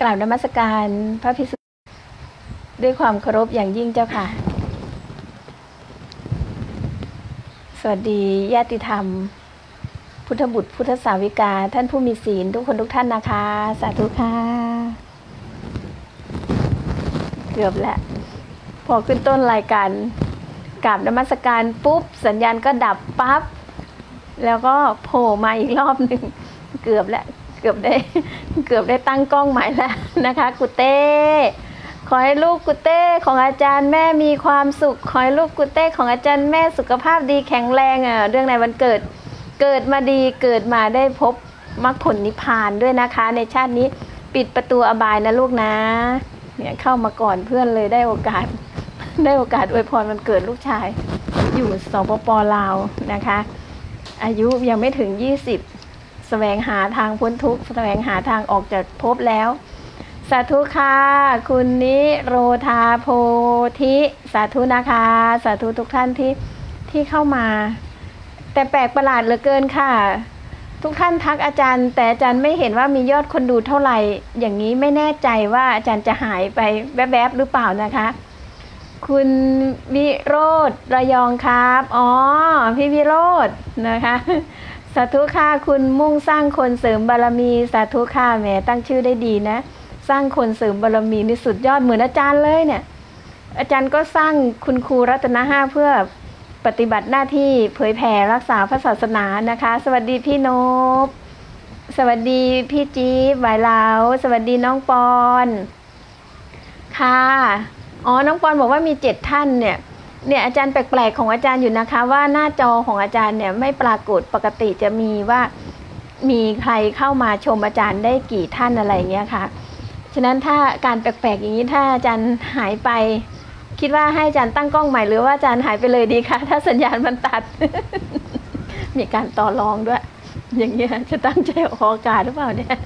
กราบนมัสการพระพิสุด้วยความเคารพอย่างยิ่งเจ้าค่ะ สวัสดีญาติธรรม พุทธบุตรพุทธสาวิกา ท่านผู้มีศีลทุกคนทุกท่านนะคะ สาธุค่ะ เกือบแล้ว พอขึ้นต้นรายการกราบนมัสการปุ๊บ สัญญาณก็ดับปั๊บ แล้วก็โผล่มาอีกรอบหนึ่ง เกือบแล้ว กือบได้เกือบได้ตั้งกล้องใหม่แล้วนะคะกุเต้ขอให้ลูกกุเต้ของอาจารย์แม่มีความสุขขอให้ลูกกุเต้ของอาจารย์แม่สุขภาพดีแข็งแรงอะเรื่องในวันเกิดเกิดมาดีเกิดมาได้พบมรรคผลนิพพานด้วยนะคะ ในชาตินี้ปิดประตูอบายนะลูกนะเนี่ยเข้ามาก่อนเพื่อนเลยได้โอกาส ได้โอกาสอวยพรวันเกิดลูกชาย อยู่สปปลาวนะคะ อายุยังไม่ถึง 20 แสวงหาทางพ้นทุกข์แสวงหาทางออกจากภพแล้ว สาธุค่ะ คุณนิโรธาโพธิสาธุนะคะ สาธุทุกท่านที่ที่เข้ามา แต่แปลกประหลาดเหลือเกินค่ะ ทุกท่านทักอาจารย์ แต่อาจารย์ไม่เห็นว่ามียอดคนดูเท่าไหร่ อย่างนี้ไม่แน่ใจว่าอาจารย์จะหายไปแวบๆหรือเปล่านะคะคุณวิโรธระยองครับ อ๋อ พี่วิโรธนะคะ สาธุค่ะคุณมุ่งสร้างคนเสริมบารมีสาธุค่ะแหมตั้งชื่อได้ดีนะ สร้างคนเสริมบารมีนี่สุดยอดเหมือนอาจารย์เลยเนี่ย อาจารย์ก็สร้างคุณครูรัตนห้าเพื่อปฏิบัติหน้าที่เผยแผ่รักษาพระศาสนานะคะ สวัสดีพี่นบสวัสดีพี่จี๊บไหวลาวสวัสดีน้องปอน ค่ะ อ๋อ น้องปอนบอกว่ามีเจ็ดท่านเนี่ย เนี่ยอาจารย์แปลกๆของอาจารย์อยู่นะคะ ว่าหน้าจอของอาจารย์เนี่ยไม่ปรากฏปกติจะมีว่ามีใครเข้ามาชมอาจารย์ได้กี่ท่านอะไรเงี้ยค่ะ ฉะนั้นถ้าการแปลกๆอย่างนี้ถ้าอาจารย์หายไป คิดว่าให้อาจารย์ตั้งกล้องใหม่หรือว่าอาจารย์หายไปเลยดีคะถ้าสัญญาณมันตัด มีการต่อรองด้วย อย่างเงี้ยจะตั้งใจออกอากาศหรือเปล่าเนี่ย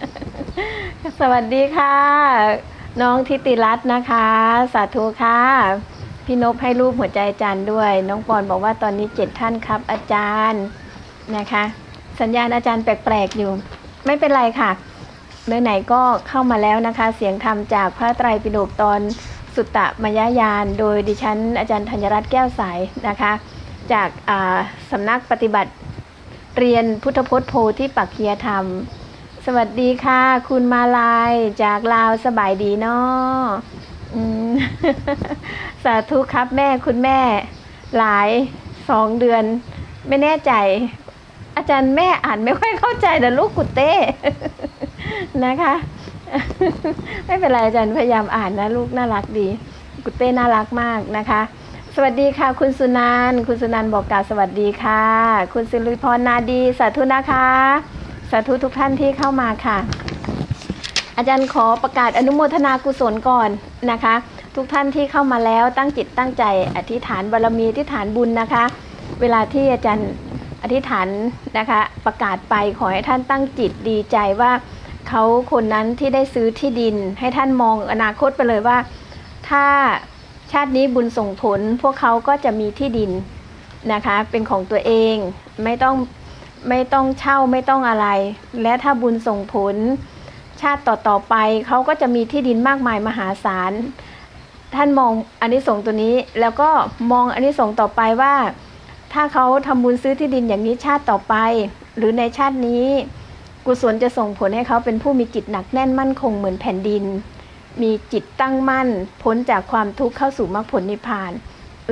สวัสดีค่ะ น้องทิติรัตน์นะคะ สาธุค่ะ พี่นพให้รูปหัวใจอาจารย์ด้วย น้องปอนบอกว่าตอนนี้เจ็ดท่านครับ อาจารย์นะคะ สัญญาณอาจารย์แปลกๆอยู่ ไม่เป็นไรค่ะไหนๆก็เข้ามาแล้วนะคะ เสียงธรรมจากพระไตรปิฎกตอนสุตตมยญาณโดยดิฉันอาจารย์ธัญรัตน์แก้วใสนะคะ จากสำนักปฏิบัติเรียนพุทธพจน์โพธิปักเคียธรรม สวัสดีค่ะ คุณมาลายจากลาวสบายดีเนาะอืม สาธุครับแม่คุณแม่ หลายสองเดือน ไม่แน่ใจ อาจารย์แม่อ่านไม่ค่อยเข้าใจแต่ลูกกุเต้นะคะ ไม่เป็นไรอาจารย์พยายามอ่านนะ ลูกน่ารักดี กุเต้น่ารักมากนะคะ สวัสดีค่ะ คุณสุนันคุณสุนันบอกกล่าวสวัสดีค่ะ คุณสิริพรนาดี สาธุนะคะ สาธุทุกท่านที่เข้ามาค่ะ อาจารย์ขอประกาศอนุโมทนากุศลก่อนนะคะ ทุกท่านที่เข้ามาแล้วตั้งจิตตั้งใจอธิษฐานบารมีอธิษฐานบุญนะคะ เวลาที่อาจารย์อธิษฐานนะคะ ประกาศไปขอให้ท่านตั้งจิตดีใจว่าเขาคนนั้นที่ได้ซื้อที่ดิน ให้ท่านมองอนาคตไปเลยว่า ถ้าชาตินี้บุญส่งผลพวกเขาก็จะมีที่ดินนะคะ เป็นของตัวเองไม่ต้องไม่ต้องเช่าไม่ต้องอะไร และถ้าบุญส่งผล ชาติต่อๆไปเขาก็จะมีที่ดินมากมายมหาศาล ท่านมองอันนี้ส่งตัวนี้ แล้วก็มองอันนี้ส่งต่อไปว่า ถ้าเขาทำบุญซื้อที่ดินอย่างนี้ชาติต่อไป หรือในชาตินี้ กุศลจะส่งผลให้เขาเป็นผู้มีจิตหนักแน่นมั่นคงเหมือนแผ่นดิน มีจิตตั้งมั่น พ้นจากความทุกข์เข้าสู่มรรคผลนิพพาน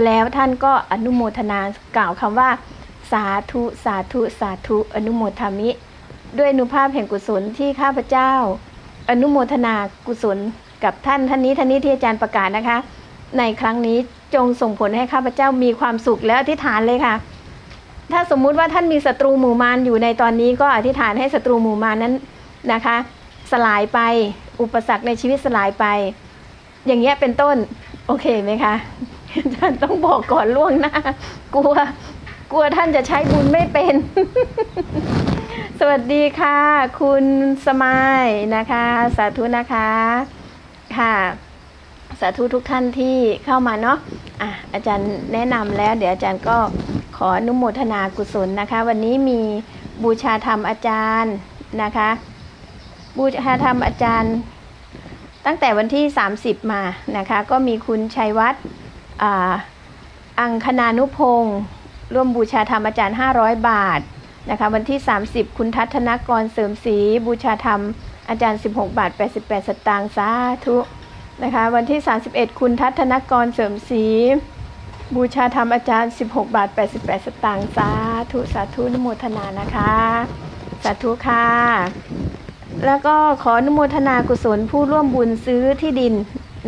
แล้วท่านก็อนุโมทนากล่าวคำว่า สาธุสาธุสาธุอนุโมทามิ ด้วยอนุภาพแห่งกุศลที่ข้าพเจ้า อนุโมทนากุศลกับท่านท่านนี้ท่านนี้ที่อาจารย์ประกาศนะคะ ในครั้งนี้จงส่งผลให้ข้าพเจ้ามีความสุขและอธิษฐานเลยค่ะ ถ้าสมมุติว่าท่านมีศัตรูหมู่มารอยู่ในตอนนี้ก็อธิษฐานให้ศัตรูหมู่มารนั้นนะคะ สลายไปอุปสรรคในชีวิตสลายไป อย่างเงี้ยเป็นต้นโอเคไหมคะท่านต้องบอกก่อนล่วงหน้ากลัว กลัวท่านจะใช้บุญไม่เป็น สวัสดีค่ะ คุณสมายนะคะ สาธุนะคะค่ะ สาธุทุกท่านที่เข้ามาเนาะอะอาจารย์แนะนำแล้ว เดี๋ยวอาจารย์ก็ขออนุโมทนากุศลนะคะ วันนี้มีบูชาธรรมอาจารย์นะคะ บูชาธรรมอาจารย์ ตั้งแต่วันที่ 30 มานะคะ ก็มีคุณชัยวัฒน์อ่าอังคณานุพงศ์ร่วมบูชาธรรมอาจารย์ 500 บาท นะคะวันที่ 30 คุณทัศนกรเสริมศรีบูชาธรรม อาจารย์ 16 บาท 88 สตางค์สาธุนะคะวันที่ 31 คุณทัศนกรเสริมศรีบูชาธรรมอาจารย์ 16 บาท 88 สตางค์สาธุสาธุนโมทนานะคะ สาธุค่ะ แล้วก็ขออนุโมทนากุศลผู้ร่วมบุญซื้อที่ดิน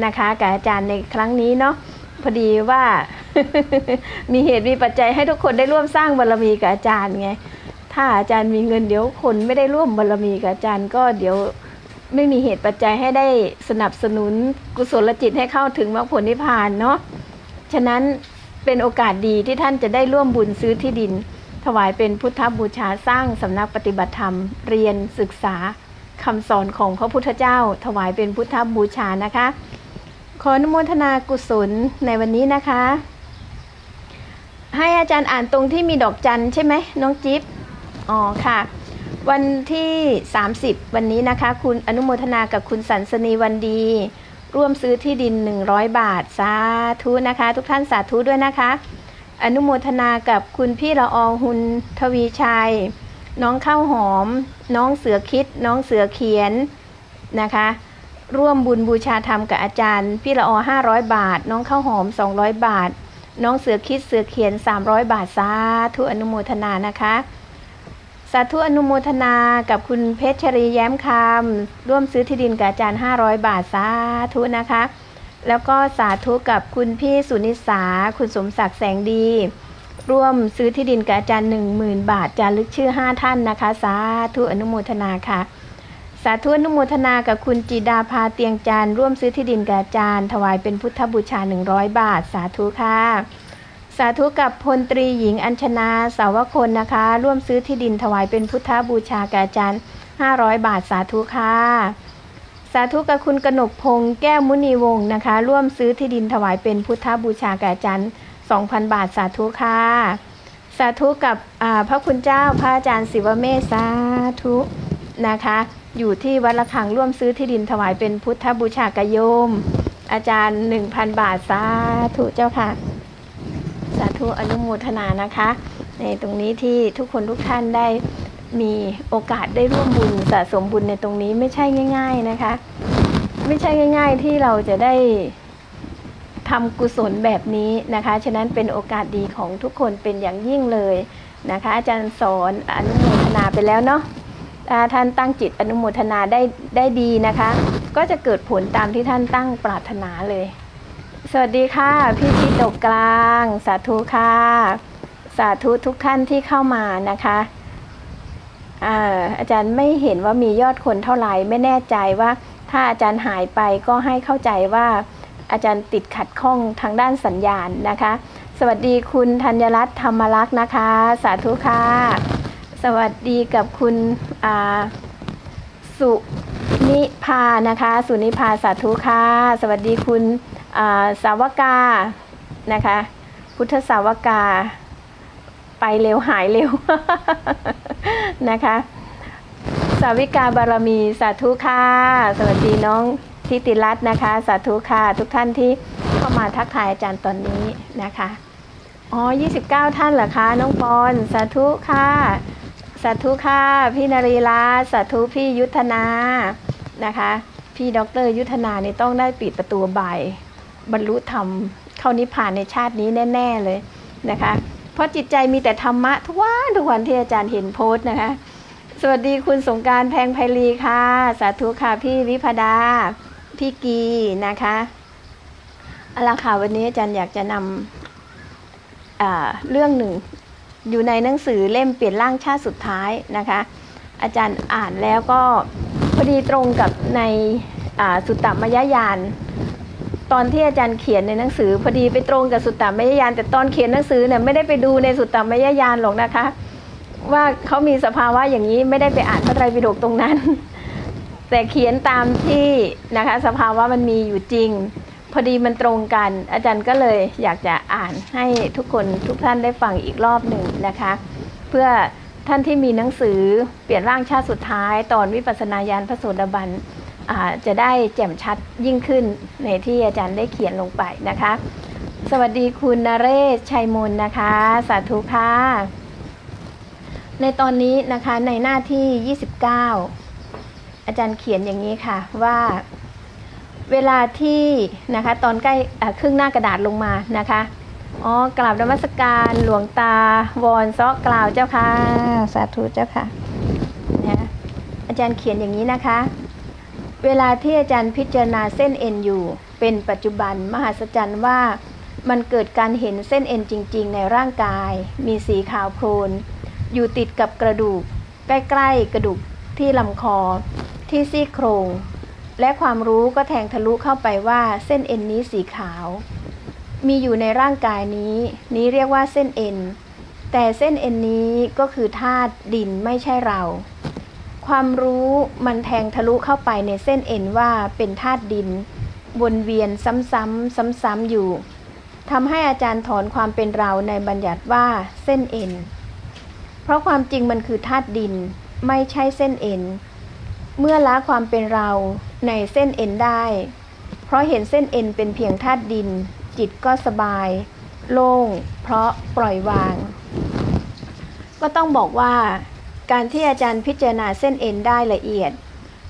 นะคะกับอาจารย์ในครั้งนี้เนาะพอดีว่ามีเหตุมีปัจจัยให้ทุกคนได้ร่วมสร้างบารรมีกับอาจารย์ไง ถ้าอาจารย์มีเงินเดี๋ยวคนไม่ได้ร่วมบารรมีกับอาจารย์ก็เดี๋ยวไม่มีเหตุปัจจัยให้ได้สนับสนุนกุศลจิตให้เข้าถึงมรรคผลนิพพานเนาะฉะนั้นเป็นโอกาสดีที่ท่านจะได้ร่วมบุญซื้อที่ดิน ถวายเป็นพุทธบูชาสร้างสำนักปฏิบัติธรรม เรียนศึกษาคำสอนของพระพุทธเจ้า ถวายเป็นพุทธบูชานะคะ ขออนุโมทนากุศลในวันนี้นะคะ ให้อาจารย์อ่านตรงที่มีดอกจันใช่ไหมน้องจิ๊บ อ๋อค่ะ วันที่ 30 วันนี้นะคะ คุณอนุโมทนากับคุณสันสนีวันดี ร่วมซื้อที่ดิน 100 บาท สาธุนะคะ ทุกท่านสาธุด้วยนะคะ อนุโมทนากับคุณพี่ละอองหุนทวีชัย น้องข้าวหอม น้องเสือคิด น้องเสือเขียนนะคะ ร่วมบุญบูชาธรรมกับอาจารย์ พี่ละออ500 บาท น้องข้าวหอม 200 บาทน้องเสือคิดเสือเขียน 300 บาทสาธุอนุโมทนานะคะ สาธุอนุโมทนากับคุณเพชรชรีแย้มคำร่วมซื้อที่ดินกับอาจารย์ 500 บาทสาธุนะคะ แล้วก็สาธุกับคุณพี่สุนิสา คุณสมศักดิ์แสงดี ร่วมซื้อที่ดินกับอาจารย์ 10,000 บาทจารึกชื่อ 5 ท่านนะคะ สาธุอนุโมทนาค่ะ สาธุอนุโมทนากับคุณจีดาพาเตียงจานร่วมซื้อที่ดินกับอาจารย์ ถวายเป็นพุทธบูชา 100 บาท สาธุค่ะ สาธุกับพลตรีหญิงอัญชนาสาวคนนะคะ ร่วมซื้อที่ดินถวายเป็นพุทธบูชาแกับอาจารย์ 500 บาทสาธุค่ะสาธุกับคุณกนกพงษ์แก้วมุนีวงศ์นะคะ ร่วมซื้อที่ดินถวายเป็นพุทธบูชาแกับอาจารย์ 2,000 บาทสาธุค่ะ สาธุกับพระคุณเจ้าพระอาจารย์ศิวเมธสาธุนะคะ อยู่ที่วัดละคังร่วมซื้อที่ดินถวายเป็นพุทธบูชากโยม อาจารย์ 1,000 บาทสาธุเจ้าค่ะ สาธุอนุโมทนานะคะ ในตรงนี้ที่ทุกคนทุกท่านได้มีโอกาสได้ร่วมบุญสะสมบุญในตรงนี้ไม่ใช่ง่าย ๆนะคะ ไม่ใช่ง่าย ๆ ที่เราจะได้ทำกุศลแบบนี้นะคะ ฉะนั้นเป็นโอกาสดีของทุกคนเป็นอย่างยิ่งเลยนะคะ อาจารย์สอนอนุโมทนาไปแล้วเนาะท่านตั้งจิตอนุโมทนาได้ได้ดีนะคะ ก็จะเกิดผลตามที่ท่านตั้งปรารถนาเลย สวัสดีค่ะ พี่ชิดกกลาง สาธุค่ะ สาธุทุกท่านที่เข้ามานะคะอาอาจารย์ไม่เห็นว่ามียอดคนเท่าไหร่ไม่แน่ใจว่า ถ้าอาจารย์หายไปก็ให้เข้าใจว่า อาจารย์ติดขัดข้องทางด้านสัญญาณนะคะ สวัสดีคุณธัญรัตน์ธรรมรักษ์นะคะ สาธุค่ะ สวัสดีกับคุณสุนิพานะคะ สุนิพาสาธุค่ะ สวัสดีคุณ สาวกานะคะ พุทธสาวกา ไปเร็วหายเร็วนะคะ สาวิกาบารมีสาธุค่ะสวัสดีน้องทิติรัตน์นะคะ สาธุค่ะทุกท่านที่เข้ามาทักทายอาจารย์ตอนนี้นะคะอ๋อ29 ท่านเหรอคะน้องปอนสาธุค่ะสาธุค่ะพี่นารีลาสาธุพี่ยุทธนานะคะ พี่ด็อกเตอร์ยุทธนานี่ต้องได้ปิดประตูใบ บรรลุธรรมเข้านิพพานในชาตินี้แน่ ๆเลยนะคะ เพราะจิตใจมีแต่ธรรมะทุกวันทุกวันที่อาจารย์เห็นโพสต์นะคะ สวัสดีคุณสงการแพงไพลีค่ะ สาธุค่ะพี่วิพดา พี่กีนะคะเอาละค่ะวันนี้อาจารย์อยากจะนำเรื่องหนึ่งอยู่ในหนังสือเล่มเปลี่ยนร่างชาติสุดท้ายนะคะ อาจารย์อ่านแล้วก็พอดีตรงกับในสุตตมยญาณ ตอนที่อาจารย์เขียนในหนังสือ พอดีไปตรงกับสุตตมยญาณแต่ตอนเขียนหนังสือเนี่ยไม่ได้ไปดูในสุตตมยญาณหรอกนะคะ ว่าเขามีสภาวะอย่างนี้ไม่ได้ไปอ่านพระไตรปิฎกตรงนั้น แต่เขียนตามที่นะคะ สภาวะมันมีอยู่จริง พอดีมันตรงกัน อาจารย์ก็เลยอยากจะอ่านให้ทุกคนทุกท่านได้ฟังอีกรอบหนึ่งนะคะ เพื่อท่านที่มีหนังสือเปลี่ยนร่างชาติสุดท้าย ตอนวิปัสสนาญาณพระโสดาบัน จะได้แจ่มชัดยิ่งขึ้นในที่อาจารย์ได้เขียนลงไปนะคะ สวัสดีคุณนเรศชัยมนนะคะ สาธุค่ะในตอนนี้นะคะในหน้าที่ 29 อาจารย์เขียนอย่างนี้ค่ะว่าเวลาที่นะคะตอนใกล้ครึ่งหน้ากระดาษลงมานะคะอ๋อกราบนมัสการหลวงตาวอนซอกกล่าวเจ้าค่ะ สาธุเจ้าค่ะนะอาจารย์เขียนอย่างนี้นะคะ เวลาที่อาจารย์พิจารณาเส้นเอ็นอยู่เป็นปัจจุบันมหัศจรรย์ว่า มันเกิดการเห็นเส้นเอ็นจริง ๆ ในร่างกาย มีสีขาวโพลน อยู่ติดกับกระดูก ใกล้ๆ กระดูกที่ลำคอ ที่ซี่โครง และความรู้ก็แทงทะลุเข้าไปว่าเส้นเอ็นนี้สีขาว มีอยู่ในร่างกายนี้ นี้เรียกว่าเส้นเอ็นแต่เส้นเอ็นนี้ก็คือธาตุดินไม่ใช่เรา ความรู้มันแทงทะลุเข้าไปในเส้นเอ็นว่าเป็นธาตุดิน วนเวียนซ้ำๆซ้ำๆอยู่ทำให้อาจารย์ถอนความเป็นเราในบัญญัติว่าเส้นเอ็น เพราะความจริงมันคือธาตุดินไม่ใช่เส้นเอ็น เมื่อละความเป็นเราในเส้นเอ็นได้ เพราะเห็นเส้นเอ็นเป็นเพียงธาตุดิน จิตก็สบาย โล่ง เพราะปล่อยวาง ก็ต้องบอกว่า การที่อาจารย์พิจารณาเส้นเอ็นได้ละเอียด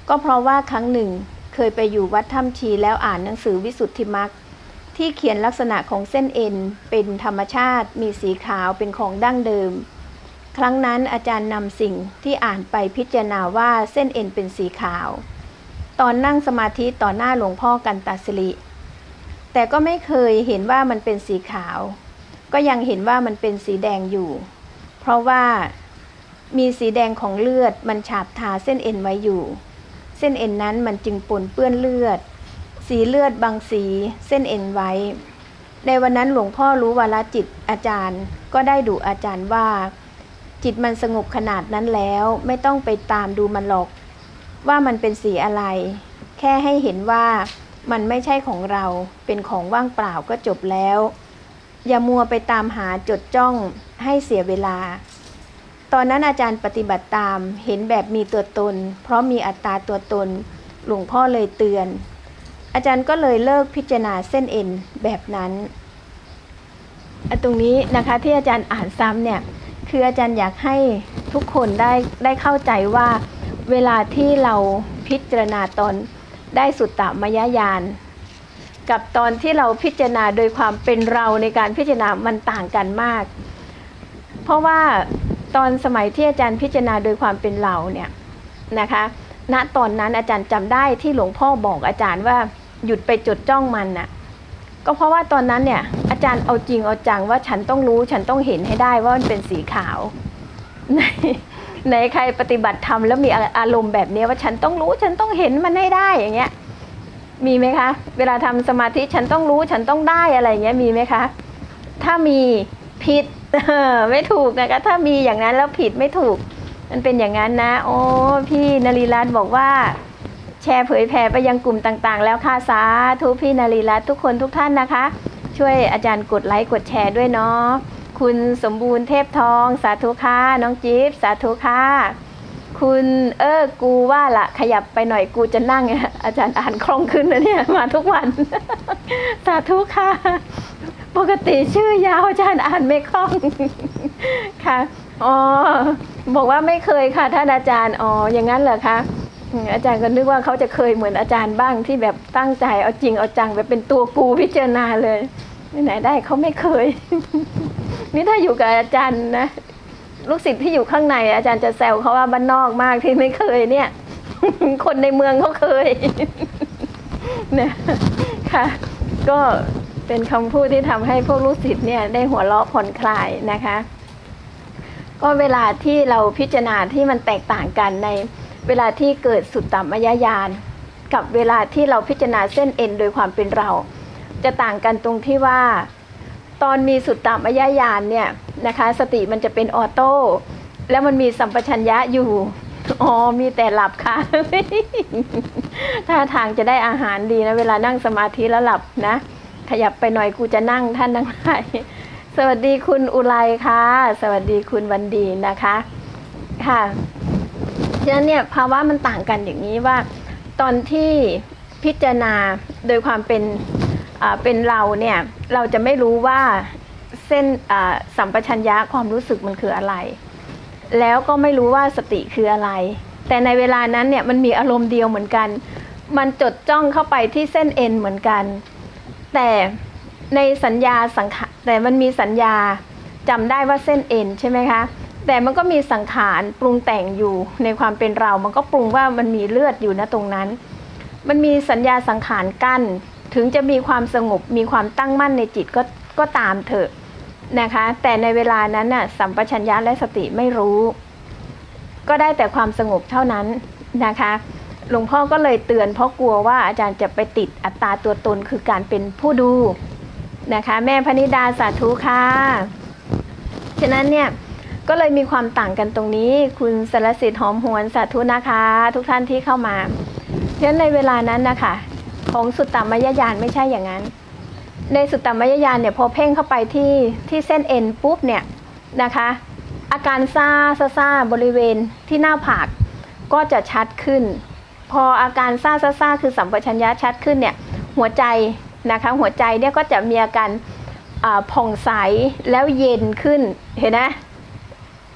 ก็เพราะว่าครั้งหนึ่งเคยไปอยู่วัดถ้ำชีแล้วอ่านหนังสือวิสุทธิมรรคที่เขียนลักษณะของเส้นเอ็นเป็นธรรมชาติ มีสีขาวเป็นของดั้งเดิม ครั้งนั้นอาจารย์นำสิ่งที่อ่านไปพิจารณาว่าเส้นเอ็นเป็นสีขาว ตอนนั่งสมาธิต่อหน้าหลวงพ่อกันตาสิริแต่ก็ไม่เคยเห็นว่ามันเป็นสีขาว ก็ยังเห็นว่ามันเป็นสีแดงอยู่ เพราะว่า มีสีแดงของเลือดมันฉาบทาเส้นเอ็นไว้อยู่ เส้นเอ็นนั้นมันจึงปนเปื้อนเลือด สีเลือดบางสีเส้นเอ็นไว้ ในวันนั้นหลวงพ่อรู้วาลจิตอาจารย์ก็ได้ดูอาจารย์ว่า จิตมันสงบขนาดนั้นแล้วไม่ต้องไปตามดูมันหรอก ว่ามันเป็นสีอะไร แค่ให้เห็นว่ามันไม่ใช่ของเราเป็นของว่างเปล่าก็จบแล้ว อย่ามัวไปตามหาจดจ้องให้เสียเวลา ตอนนั้นอาจารย์ปฏิบัติตามเห็นแบบมีตัวตน เพราะมีอัตตาตัวตน หลวงพ่อเลยเตือน อาจารย์ก็เลยเลิกพิจารณาเส้นเอ็นแบบนั้นตรงนี้นะคะที่อาจารย์อ่านซ้ำเนี่ยคืออาจารย์อยากให้ทุกคนได้ได้เข้าใจว่าเวลาที่เราพิจารณาตอนได้สุตตมยญาณกับตอนที่เราพิจารณาโดยความเป็นเราในการพิจารณามันต่างกันมาก เพราะว่า ตอนสมัยที่อาจารย์พิจารณาโดยความเป็นเราเนี่ยนะคะณตอนนั้นอาจารย์จำได้ที่หลวงพ่อบอกอาจารย์ว่าหยุดไปจดจ้องมันน่ะก็เพราะว่าตอนนั้นเนี่ยอาจารย์เอาจริงเอาจังว่าฉันต้องรู้ฉันต้องเห็นให้ได้ว่ามันเป็นสีขาวในในใครปฏิบัติธรรมแล้วมีอารมณ์แบบนี้ว่าฉันต้องรู้ฉันต้องเห็นมันให้ได้อย่างเงี้ยมีไหมคะ เวลาทำสมาธิฉันต้องรู้ฉันต้องได้อะไรเงี้ยมีไหมคะ ถ้ามีผิด ไม่ถูกนะคะถ้ามีอย่างนั้นแล้วผิดไม่ถูก มันเป็นอย่างนั้นนะโอ้พี่นรีรัตน์บอกว่า แชร์เผยแผ่ไปยังกลุ่มต่างๆ แล้วค่ะสาธุพี่นารีรัตน์ทุกคนทุกท่านนะคะ ช่วยอาจารย์กดไลค์กดแชร์ด้วยเนาะคุณสมบูรณ์เทพทอง สาธุค่ะน้องจิ๊บสาธุค่ะ คุณเออกูว่าละขยับไปหน่อยกูจะนั่งอาจารย์อ่านคล่องขึ้นนะเนี่ยมาทุกวัน สาธุค่ะ ปกติชื่อยาวอาจารย์อ่านไม่คล่องค่ะอ๋อบอกว่าไม่เคยค่ะท่านอาจารย์อ๋ออย่างนั้นเหรอคะอืมอาจารย์ก็นึกว่าเขาจะเคยเหมือนอาจารย์บ้างที่แบบตั้งใจเอาจริงเอาจังแบบเป็นตัวกูพิจารณาเลยไหนได้เขาไม่เคย นี่ถ้าอยู่กับอาจารย์นะ ลูกศิษย์ที่อยู่ข้างใน อาจารย์จะแซวเขาว่าบ้านนอกมากที่ไม่เคยเนี่ย คนในเมืองเขาเคยเนี่ยค่ะ ก็เป็นคำพูดที่ทำให้พวกลูกศิษย์เนี่ยได้หัวเราะผ่อนคลายนะคะ ก็เวลาที่เราพิจารณาที่มันแตกต่างกันในเวลาที่เกิดสุดต่ำมยญาณกับเวลาที่เราพิจารณาเส้นเอ็นโดยความเป็นเรา จะต่างกันตรงที่ว่า ตอนมีสุดต่ำมยญาณเนี่ย นะคะ สติมันจะเป็นออโต้แล้วมันมีสัมปชัญญะอยู่อ๋อมีแต่หลับค่ะ ถ้าทางจะได้อาหารดีนะ เวลานั่งสมาธิแล้วหลับนะ ขยับไปหน่อยกูจะนั่งท่านทั้งหลายสวัสดีคุณอุไรค่ะ สวัสดีคุณวันดีนะคะ ค่ะฉะนั้นเนี่ยภาวะมันต่างกันอย่างนี้ว่า ตอนที่พิจารณาโดยความเป็นอ่าเป็นเราเนี่ย เราจะไม่รู้ว่า เส้นสัมปชัญญะความรู้สึกมันคืออะไร แล้วก็ไม่รู้ว่าสติคืออะไร แต่ในเวลานั้นเนี่ยมันมีอารมณ์เดียวเหมือนกัน มันจดจ้องเข้าไปที่เส้นเอ็นเหมือนกัน แต่ในสัญญาสังขารแต่มันมีสัญญาจำได้ว่าเส้นเอ็นใช่ไหมคะแต่มันก็มีสังขารปรุงแต่งอยู่ในความเป็นเรา มันก็ปรุงว่ามันมีเลือดอยู่นะตรงนั้น มันมีสัญญาสังขารกั้น ถึงจะมีความสงบ มีความตั้งมั่นในจิตก็ก็ตามเถอะ นะคะ แต่ในเวลานั้นน่ะสัมปชัญญะและสติไม่รู้ ก็ได้แต่ความสงบเท่านั้นนะคะหลวงพ่อก็เลยเตือนเพราะกลัวว่าอาจารย์จะไปติดอัตตาตัวตนคือการเป็นผู้ดูนะคะ แม่พนิดาสาธุค่ะฉะนั้นเนี่ยก็เลยมีความต่างกันตรงนี้ คุณสารสิทธิ์หอมหวนสาธุนะคะ ทุกท่านที่เข้ามาฉะนั้นในเวลานั้นนะคะของสุตตมยญาณไม่ใช่อย่างนั้น ในสุตตมยญาณเนี่ยพอเพ่งเข้าไปที่ที่เส้นเอ็นปุ๊บเนี่ยนะคะ อาการซาซาซาบริเวณที่หน้าผากก็จะชัดขึ้น พออาการซาซาซาคือสัมปชัญญะชัดขึ้นเนี่ยหัวใจนะคะหัวใจเนี่ยก็จะมีอาการผ่องใสแล้วเย็นขึ้นเห็นไหม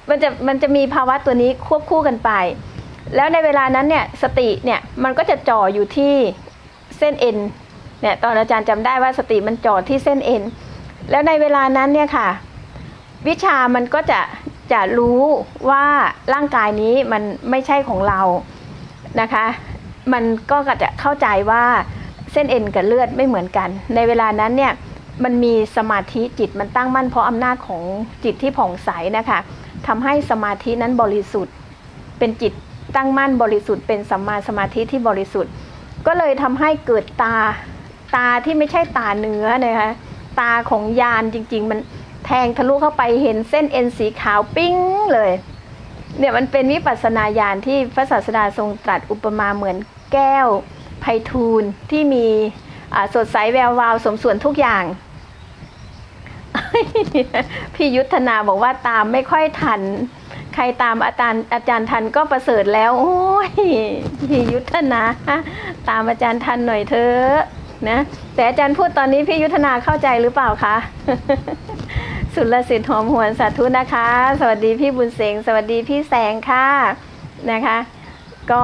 มันจะมันจะมีภาวะตัวนี้ควบคู่กันไป แล้วในเวลานั้นเนี่ยสติเนี่ยมันก็จะจ่ออยู่ที่เส้นเอ็น เนี่ยตอนอาจารย์จำได้ว่าสติมันจ่อที่เส้นเอ็น แล้วในเวลานั้นเนี่ยค่ะ วิชามันก็จะจะรู้ว่าร่างกายนี้มันไม่ใช่ของเรานะคะ มันก็จะเข้าใจว่าเส้นเอ็นกับเลือดไม่เหมือนกัน ในเวลานั้นเนี่ยมันมีสมาธิจิตมันตั้งมั่นเพราะอำนาจของจิตที่ผ่องใสนะคะทำให้สมาธินั้นบริสุทธิ์ เป็นจิตตั้งมั่นบริสุทธิ์เป็นสัมมาสมาธิที่บริสุทธิ์ ก็เลยทำให้เกิดตา ตาที่ไม่ใช่ตาเนื้อนะคะตาของยานจริง ๆ มันแทงทะลุเข้าไปเห็นเส้นเอ็นสีขาวปิ้งเลยเนี่ยมันเป็นวิปัสสนาญาณที่พระศาสดาทรงตรัสอุปมาเหมือนแก้วไพฑูรย์ที่มีสดใสแวววาวสมส่วนทุกอย่าง พี่ยุทธนาบอกว่าตามไม่ค่อยทัน ใครตามอาจารย์อาจารย์ทันก็ประเสริฐแล้ว โอ้ยพี่ยุทธนา ตามอาจารย์ทันหน่อยเถอะ นะแต่อาจารย์พูดตอนนี้พี่ยุทธนาเข้าใจหรือเปล่าคะสุรสิทธิ์หอมหวนสาธุนะคะ สวัสดีพี่บุญเสงสวัสดีพี่แสงค่ะนะคะ ก็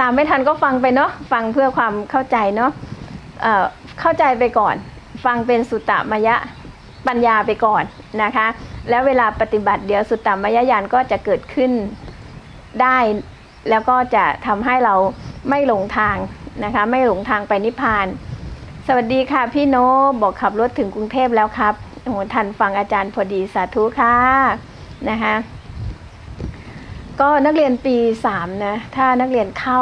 ตามไม่ทันก็ฟังไปเนาะฟังเพื่อความเข้าใจเนาะเเข้าใจไปก่อน ฟังเป็นสุตตมยะปัญญาไปก่อนนะคะ แล้วเวลาปฏิบัติเดี๋ยวสุตตมยญาณก็จะเกิดขึ้นได้ แล้วก็จะทำให้เราไม่หลงทาง นะคะ ไม่หลงทางไปนิพพาน สวัสดีค่ะพี่โนบอกขับรถถึงกรุงเทพแล้วครับโอ้โหทันฟังอาจารย์พอดีสาธุค่ะนะคะก็นักเรียนปีสามนะถ้านักเรียนเข้า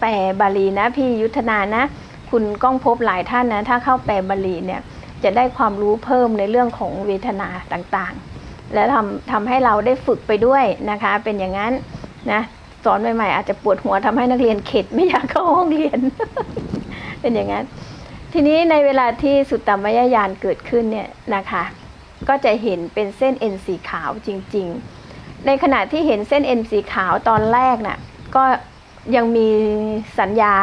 แปลบาลีนะพี่ยุทธนานะ คุณก้องพบหลายท่านนะ ถ้าเข้าแปลบาลีเนี่ยจะได้ความรู้เพิ่มในเรื่องของเวทนาต่างๆ และทำทำให้เราได้ฝึกไปด้วยนะคะ เป็นอย่างนั้นนะ สอนใหม่ๆอาจจะปวดหัวทำให้นักเรียนเข็ดไม่อยากเข้าห้องเรียน เป็นอย่างนั้น ทีนี้ในเวลาที่สุตตมยญาณเกิดขึ้นเนี่ยนะคะ ก็จะเห็นเป็นเส้นเอ็นสีขาวจริง ๆ ในขณะที่เห็นเส้นเอ็นสีขาวตอนแรกน่ะก็ยังมีสัญญา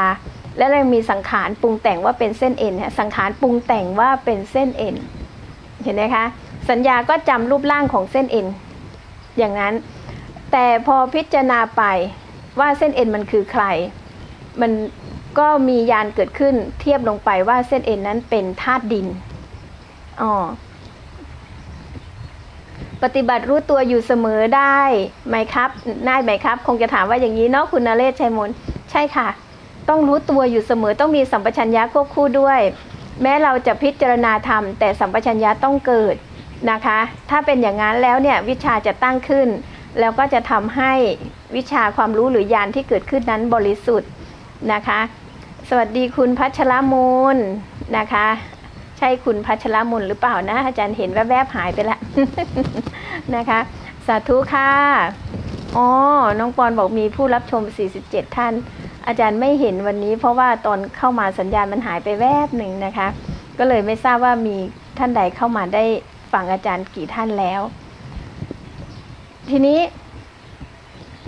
และยังมีสังขารปรุงแต่งว่าเป็นเส้นเอ็นสังขารปรุงแต่งว่าเป็นเส้นเอ็นเห็นไหมคะ สัญญาก็จำรูปร่างของเส้นเอ็นอย่างนั้น แต่พอพิจารณาไปว่าเส้นเอ็นมันคือใคร มันก็มียานเกิดขึ้นเทียบลงไปว่าเส้นเอ็นนั้นเป็นธาตุดินอ๋อปฏิบัติรู้ตัวอยู่เสมอได้ไหมครับ ได้ไหมครับ คงจะถามว่าอย่างนี้เนาะคุณนเรศชัยมนใช่ค่ะ ต้องรู้ตัวอยู่เสมอต้องมีสัมปชัญญะควบคู่ด้วย แม้เราจะพิจารณาธรรม แต่สัมปชัญญะต้องเกิดนะคะ ถ้าเป็นอย่างนั้นแล้วเนี่ยวิชาจะตั้งขึ้น แล้วก็จะทำให้วิชาความรู้หรือญาณที่เกิดขึ้นนั้นบริสุทธิ์นะคะ สวัสดีคุณพัชรมูลนะคะ ใช่คุณพัชรมูลหรือเปล่านะ อาจารย์เห็นแวบๆหายไปแล้วนะคะ สาธุค่ะอ๋อน้องปอนบอกมีผู้รับชม 47 ท่าน อาจารย์ไม่เห็นวันนี้ เพราะว่าตอนเข้ามาสัญญาณมันหายไปแวบหนึ่งนะคะ ก็เลยไม่ทราบว่ามีท่านใดเข้ามาได้ฟังอาจารย์กี่ท่านแล้ว ทีนี้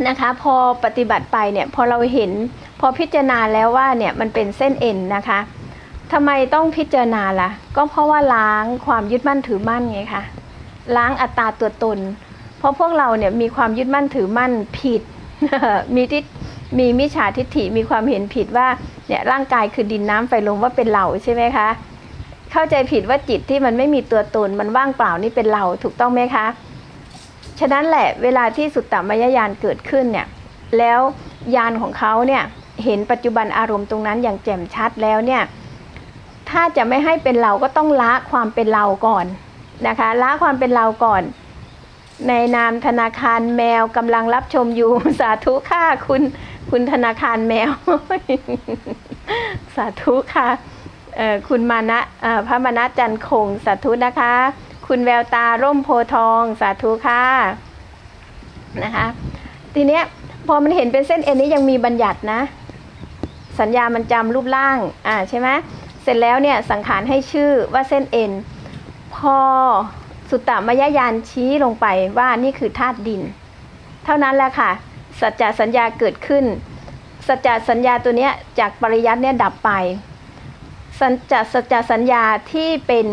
นะคะพอปฏิบัติไปเนี่ยพอเราเห็นพอพิจารณาแล้วว่าเนี่ยมันเป็นเส้นเอ็นนะคะทำไมต้องพิจารณาละ่ะ ก็เพราะว่าล้างความยึดมั่นถือมั่นไงคะล้างอัตตาตัวตน เพราะพวกเราเนี่ยมีความยึดมั่นถือมั่นผิดมีที่มีมิจฉาทิฏฐิมีความเห็นผิดว่าเนี่ยร่างกายคือดินน้ำไฟลมว่าเป็นเราใช่ไหมคะเข้าใจผิดว่าจิตที่มันไม่มีตัวตนมันว่างเปล่านี่เป็นเราถูกต้องไหมคะ ฉะนั้นแหละเวลาที่สุตตมยญาณเกิดขึ้นเนี่ยแล้วญาณของเขาเนี่ยเห็นปัจจุบันอารมณ์ตรงนั้นอย่างแจ่มชัดแล้วเนี่ยถ้าจะไม่ให้เป็นเราก็ต้องละความเป็นเราก่อนนะคะละความเป็นเราก่อน ในนามธนาคารแมวกำลังรับชมอยู่สาธุค่ะคุณคุณธนาคารแมว สาธุค่ะคุณมานะพระมานะจันคงสาธุนะคะ คุณแววตาร่มโพทอง สาธุค่ะนะคะ ทีเนี้ยพอมันเห็นเป็นเส้นเอ็นนี้ยังมีบัญญัตินะ สัญญามันจำรูปร่างอ่าใช่ไหมเสร็จแล้วเนี่ยสังขารให้ชื่อว่าเส้นเอ็นพอสุตตมยญาณชี้ลงไปว่านี่คือธาตุดิน เท่านั้นแหละค่ะ สัจจะสัญญาเกิดขึ้น สัจจะสัญญาตัวเนี้ยจากปริยัติเนี่ยดับไป สัจจะสัจจะสัญญาที่เป็น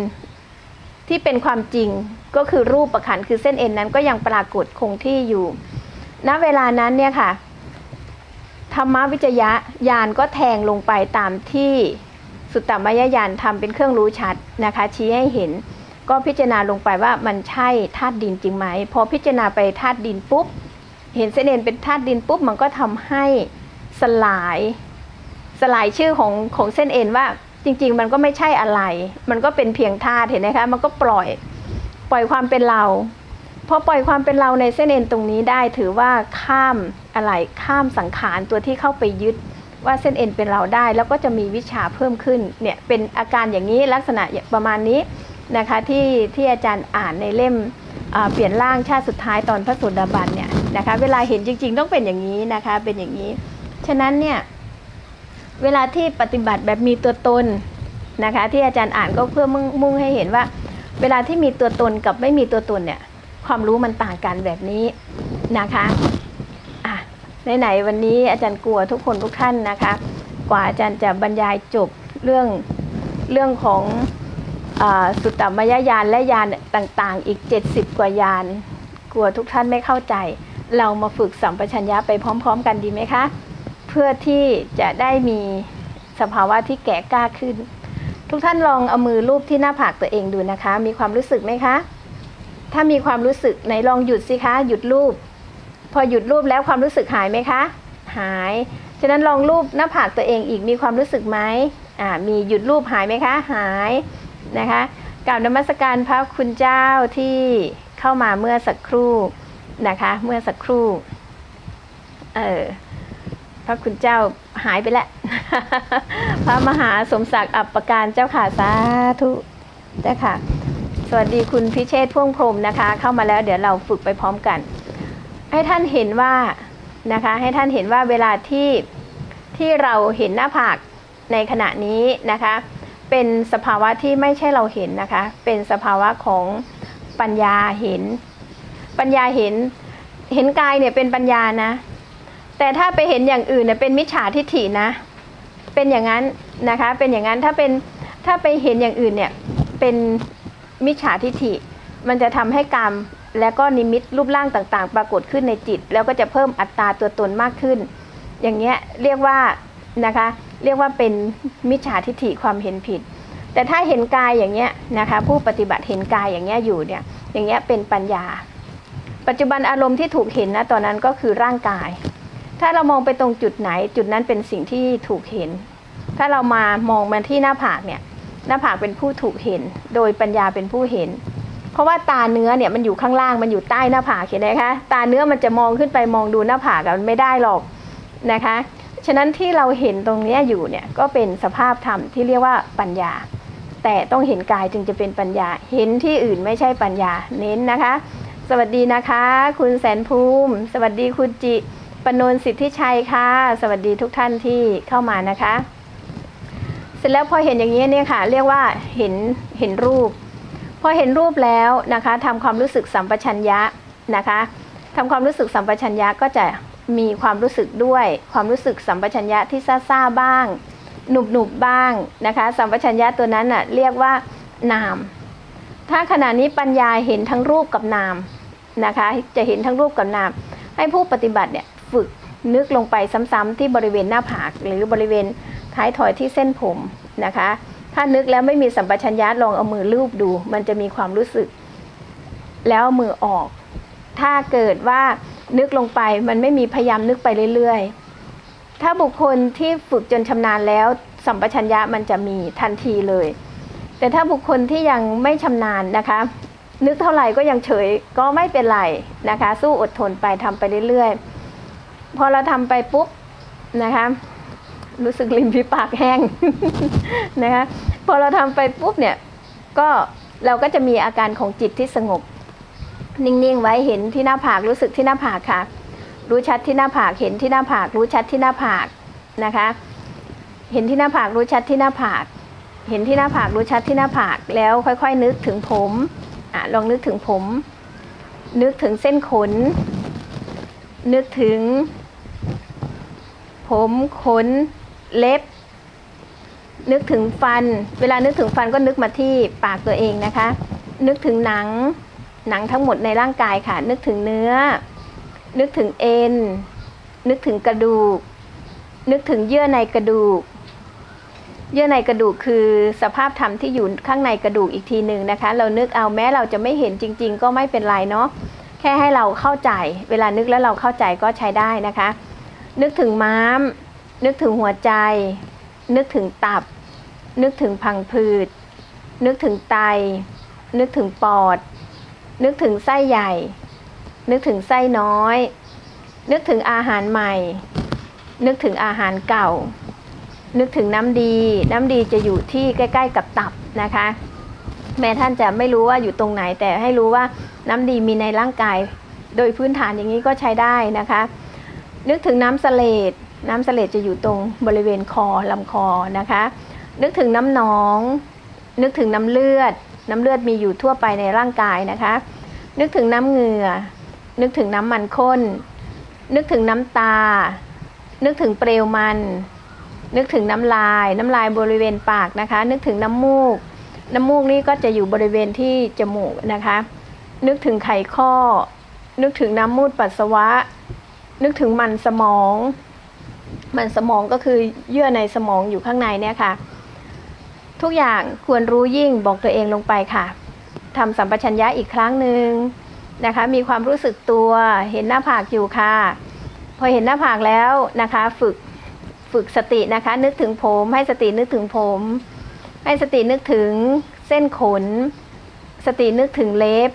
ที่เป็นความจริงก็คือรูปประขันคือเส้นเอ็นนั้นก็ยังปรากฏคงที่อยู่ ณ เวลานั้นเนี่ยค่ะ ธรรมวิจยะญาณก็แทงลงไปตามที่สุตตมยญาณทำเป็นเครื่องรู้ชัดนะคะ ชี้ให้เห็น ก็พิจารณาลงไปว่ามันใช่ธาตุดินจริงไหม พอพิจารณาไปธาตุดินปุ๊บ เห็นเส้นเอ็นเป็นธาตุดินปุ๊บ มันก็ทำให้สลาย สลายชื่อของของเส้นเอ็นว่า จริง ๆ มันก็ไม่ใช่อะไร มันก็เป็นเพียงธาตุเห็นไหมคะ มันก็ปล่อย ปล่อยความเป็นเราพอปล่อยความเป็นเราในเส้นเอ็นตรงนี้ได้ถือว่าข้ามอะไรข้ามสังขารตัวที่เข้าไปยึดว่าเส้นเอ็นเป็นเราได้ แล้วก็จะมีวิชาเพิ่มขึ้นเนี่ยเป็นอาการอย่างนี้ลักษณะประมาณนี้นะคะที่ที่อาจารย์อ่านในเล่มเปลี่ยนร่างชาติสุดท้ายตอนพระสุดาบันเนี่ยนะคะเวลาเห็นจริง ๆ ต้องเป็นอย่างนี้นะคะเป็นอย่างนี้ ฉะนั้นเนี่ย เวลาที่ปฏิบัติแบบมีตัวตนนะคะที่อาจารย์อ่านก็เพื่อมุ่งให้เห็นว่า เวลาที่มีตัวตนกับไม่มีตัวตนเนี่ยความรู้มันต่างกันแบบนี้นะคะอะไหนๆวันนี้อาจารย์กลัวทุกคนทุกท่านนะคะ กว่าอาจารย์จะบรรยายจบเรื่องเรื่องของสุตตมยญาณและญาณต่างๆ อีก 70 กว่ายานกลัวทุกท่านไม่เข้าใจ เรามาฝึกสัมปชัญญะไปพร้อม ๆ กันดีไหมคะ เพื่อที่จะได้มีสภาวะที่แก่กล้าขึ้น ทุกท่านลองเอามือรูปที่หน้าผากตัวเองดูนะคะ มีความรู้สึกไหมคะ ถ้ามีความรู้สึกไหนลองหยุดสิคะ หยุดรูป พอหยุดรูปแล้วความรู้สึกหายไหมคะ หาย ฉะนั้นลองรูปหน้าผากตัวเองอีกมีความรู้สึกไหมอ่ามีหยุดรูปหายไหมคะ หายนะคะกล่าวนมัสการพระคุณเจ้าที่เข้ามาเมื่อสักครู่นะคะ เมื่อสักครู่ เออ พระคุณเจ้าหายไปแล้ว พระมหาสมศักดิ์อัปปการเจ้าค่ะสาธุเจ้าค่ะ สวัสดีคุณพิเชษพ่วงพรมนะคะ เข้ามาแล้วเดี๋ยวเราฝึกไปพร้อมกัน ให้ท่านเห็นว่านะคะ ให้ท่านเห็นว่าเวลาที่ที่เราเห็นหน้าผากในขณะนี้นะคะ เป็นสภาวะที่ไม่ใช่เราเห็นนะคะ เป็นสภาวะของปัญญาเห็น ปัญญาเห็น เห็นกายเนี่ยเป็นปัญญานะ แต่ถ้าไปเห็นอย่างอื่นเนี่ยเป็นมิจฉาทิฏฐินะ เป็นอย่างนั้นนะคะ เป็นอย่างนั้นถ้าเป็นถ้าไปเห็นอย่างอื่นเนี่ยเป็นมิจฉาทิฏฐิ มันจะทำให้กรรมและก็นิมิตรูปร่างต่างๆ ปรากฏขึ้นในจิต แล้วก็จะเพิ่มอัตราตัวตนมากขึ้น อย่างเงี้ยเรียกว่านะคะเรียกว่าเป็นมิจฉาทิฏฐิความเห็นผิด แต่ถ้าเห็นกายอย่างเงี้ยนะคะผู้ปฏิบัติเห็นกายอย่างเงี้ยอยู่เนี่ยอย่างเงี้ยเป็นปัญญา ปัจจุบันอารมณ์ที่ถูกเห็นนะตอนนั้นก็คือร่างกาย ถ้าเรามองไปตรงจุดไหน จุดนั้นเป็นสิ่งที่ถูกเห็น ถ้าเรามามองมาที่หน้าผากเนี่ยหน้าผากเป็นผู้ถูกเห็น โดยปัญญาเป็นผู้เห็น เพราะว่าตาเนื้อเนี่ยมันอยู่ข้างล่างมันอยู่ใต้หน้าผากเห็นไหมคะตาเนื้อมันจะมองขึ้นไปมองดูหน้าผากมันไม่ได้หรอกนะคะฉะนั้นที่เราเห็นตรงนี้อยู่เนี่ยก็เป็นสภาพธรรมที่เรียกว่าปัญญา แต่ต้องเห็นกายจึงจะเป็นปัญญา เห็นที่อื่นไม่ใช่ปัญญาเน้นนะคะ สวัสดีนะคะ คุณแสนภูมิ สวัสดีคุณจิ ปนนสิทธิชัยค่ะ สวัสดีทุกท่านที่เข้ามานะคะ เสร็จแล้วพอเห็นอย่างนี้เนี่ยค่ะ เรียกว่าเห็นเห็นรูป พอเห็นรูปแล้วนะคะทำความรู้สึกสัมปชัญญะนะคะทำความรู้สึกสัมปชัญญะก็จะมีความรู้สึกด้วย ความรู้สึกสัมปชัญญะที่ซ่าบ้าง หนุบๆบบ้างนะคะสัมปชัญญะตัวนั้นอะเรียกว่านาม ถ้าขณะนี้ปัญญาเห็นทั้งรูปกับนามนะคะ จะเห็นทั้งรูปกับนาม ให้ผู้ปฏิบัติเนี่ย ฝึกนึกลงไปซ้ำๆที่บริเวณหน้าผากหรือบริเวณท้ายถอยที่เส้นผมนะคะ ถ้านึกแล้วไม่มีสัมปชัญญะลองเอามือลูบดู มันจะมีความรู้สึก แล้วมือออก ถ้าเกิดว่านึกลงไปมันไม่มีพยายามนึกไปเรื่อยๆ ถ้าบุคคลที่ฝึกจนชำนาญแล้ว สัมปชัญญะมันจะมีทันทีเลย แต่ถ้าบุคคลที่ยังไม่ชำนาญนะคะ นึกเท่าไหร่ก็ยังเฉยก็ไม่เป็นไรนะคะ สู้อดทนไปทำไปเรื่อยๆ พอเราทำไปปุ๊บนะคะรู้สึกริมฝีปากแห้งนะคะพอเราทำไปปุ๊บเนี่ยก็เราก็จะมีอาการของจิตที่สงบ นิ่งๆไว้เห็นที่หน้าผากรู้สึกที่หน้าผากค่ะ รู้ชัดที่หน้าผากเห็นที่หน้าผาก รู้ชัดที่หน้าผากนะคะ เห็นที่หน้าผากรู้ชัดที่หน้าผาก เห็นที่หน้าผากรู้ชัดที่หน้าผากแล้วค่อย ๆ นึกถึงผมอะลองนึกถึงผม นึกถึงเส้นขน นึกถึง ผมขนเล็บ นึกถึงฟัน เวลานึกถึงฟันก็นึกมาที่ปากตัวเองนะคะ นึกถึงหนังหนังทั้งหมดในร่างกายค่ะ นึกถึงเนื้อ นึกถึงเอ็น นึกถึงกระดูก นึกถึงเยื่อในกระดูก เยื่อในกระดูกคือสภาพธรรมที่อยู่ข้างในกระดูกอีกทีหนึ่งนะคะ เรานึกเอาแม้เราจะไม่เห็นจริง ๆ ก็ไม่เป็นไรเนาะ แค่ให้เราเข้าใจ เวลานึกแล้วเราเข้าใจก็ใช้ได้นะคะ นึกถึงม้าม นึกถึงหัวใจ นึกถึงตับ นึกถึงพังผืด นึกถึงไต นึกถึงปอด นึกถึงไส้ใหญ่ นึกถึงไส้น้อย นึกถึงอาหารใหม่ นึกถึงอาหารเก่า นึกถึงน้ำดี น้ำดีจะอยู่ที่ใกล้ ๆ กับตับนะคะ แม้ท่านจะไม่รู้ว่าอยู่ตรงไหนแต่ให้รู้ว่าน้ำดีมีในร่างกาย โดยพื้นฐานอย่างนี้ก็ใช้ได้นะคะ นึกถึงน้ำเสลดน้ำเสลดจะอยู่ตรงบริเวณคอลำคอนะคะ นึกถึงน้ำหนอง นึกถึงน้ำเลือด น้ำเลือดมีอยู่ทั่วไปในร่างกายนะคะ นึกถึงน้ำเหงื่อ นึกถึงน้ำมันข้น นึกถึงน้ำตา นึกถึงเปลวมัน นึกถึงน้ำลาย น้ำลายบริเวณปากนะคะ นึกถึงน้ำมูก น้ำมูกนี่ก็จะอยู่บริเวณที่จมูกนะคะ นึกถึงไขข้อ นึกถึงน้ำมูดปัสสาวะ นึกถึงมันสมอง มันสมองก็คือเยื่อในสมองอยู่ข้างในเนี่ยค่ะ ทุกอย่างควรรู้ยิ่งบอกตัวเองลงไปค่ะทำสัมปชัญญะอีกครั้งหนึ่งนะคะ มีความรู้สึกตัวเห็นหน้าผากอยู่ค่ะ พอเห็นหน้าผากแล้วนะคะ ฝึกฝึกสตินะคะ นึกถึงผม ให้สตินึกถึงผม ให้สตินึกถึงเส้นขน สตินึกถึงเล็บ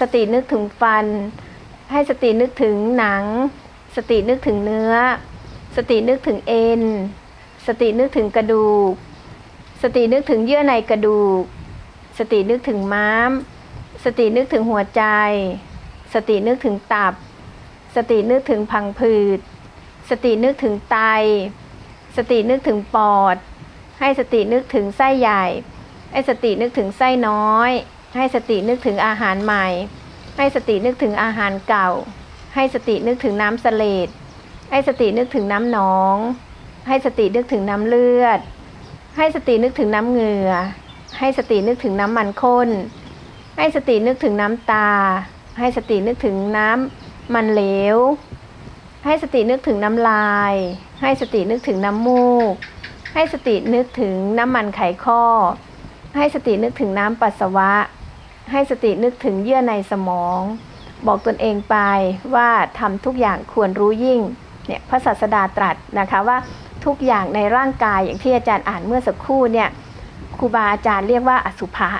สตินึกถึงฟัน ให้สตินึกถึงหนัง สตินึกถึงเนื้อ สตินึกถึงเอ็น สตินึกถึงกระดูก สตินึกถึงเยื่อในกระดูก สตินึกถึงม้าม สตินึกถึงหัวใจ สตินึกถึงตับ สตินึกถึงพังผืด สตินึกถึงไต สตินึกถึงปอด ให้สตินึกถึงไส้ใหญ่ ให้สตินึกถึงไส้น้อย ให้สตินึกถึงอาหารใหม่ ให้สตินึกถึงอาหารเก่า ให้สตินึกถึงน้ำเสลดให้สตินึกถึงน้ำหนอง ให้สตินึกถึงน้ำเลือด ให้สตินึกถึงน้ำเหงื่อ ให้สตินึกถึงน้ำมันข้น ให้สตินึกถึงน้ำตา ให้สตินึกถึงน้ำมันเหลว ให้สตินึกถึงน้ำลาย ให้สตินึกถึงน้ำมูก ให้สตินึกถึงน้ำมันไขข้อ ให้สตินึกถึงน้ำปัสสาวะ ให้สตินึกถึงเยื่อในสมอง บอกตนเองไปว่าทำทุกอย่างควรรู้ยิ่งเนี่ยพระศาสดาตรัสนะคะว่าทุกอย่างในร่างกายอย่างที่อาจารย์อ่านเมื่อสักครู่เนี่ยครูบาอาจารย์เรียกว่าอสุภะ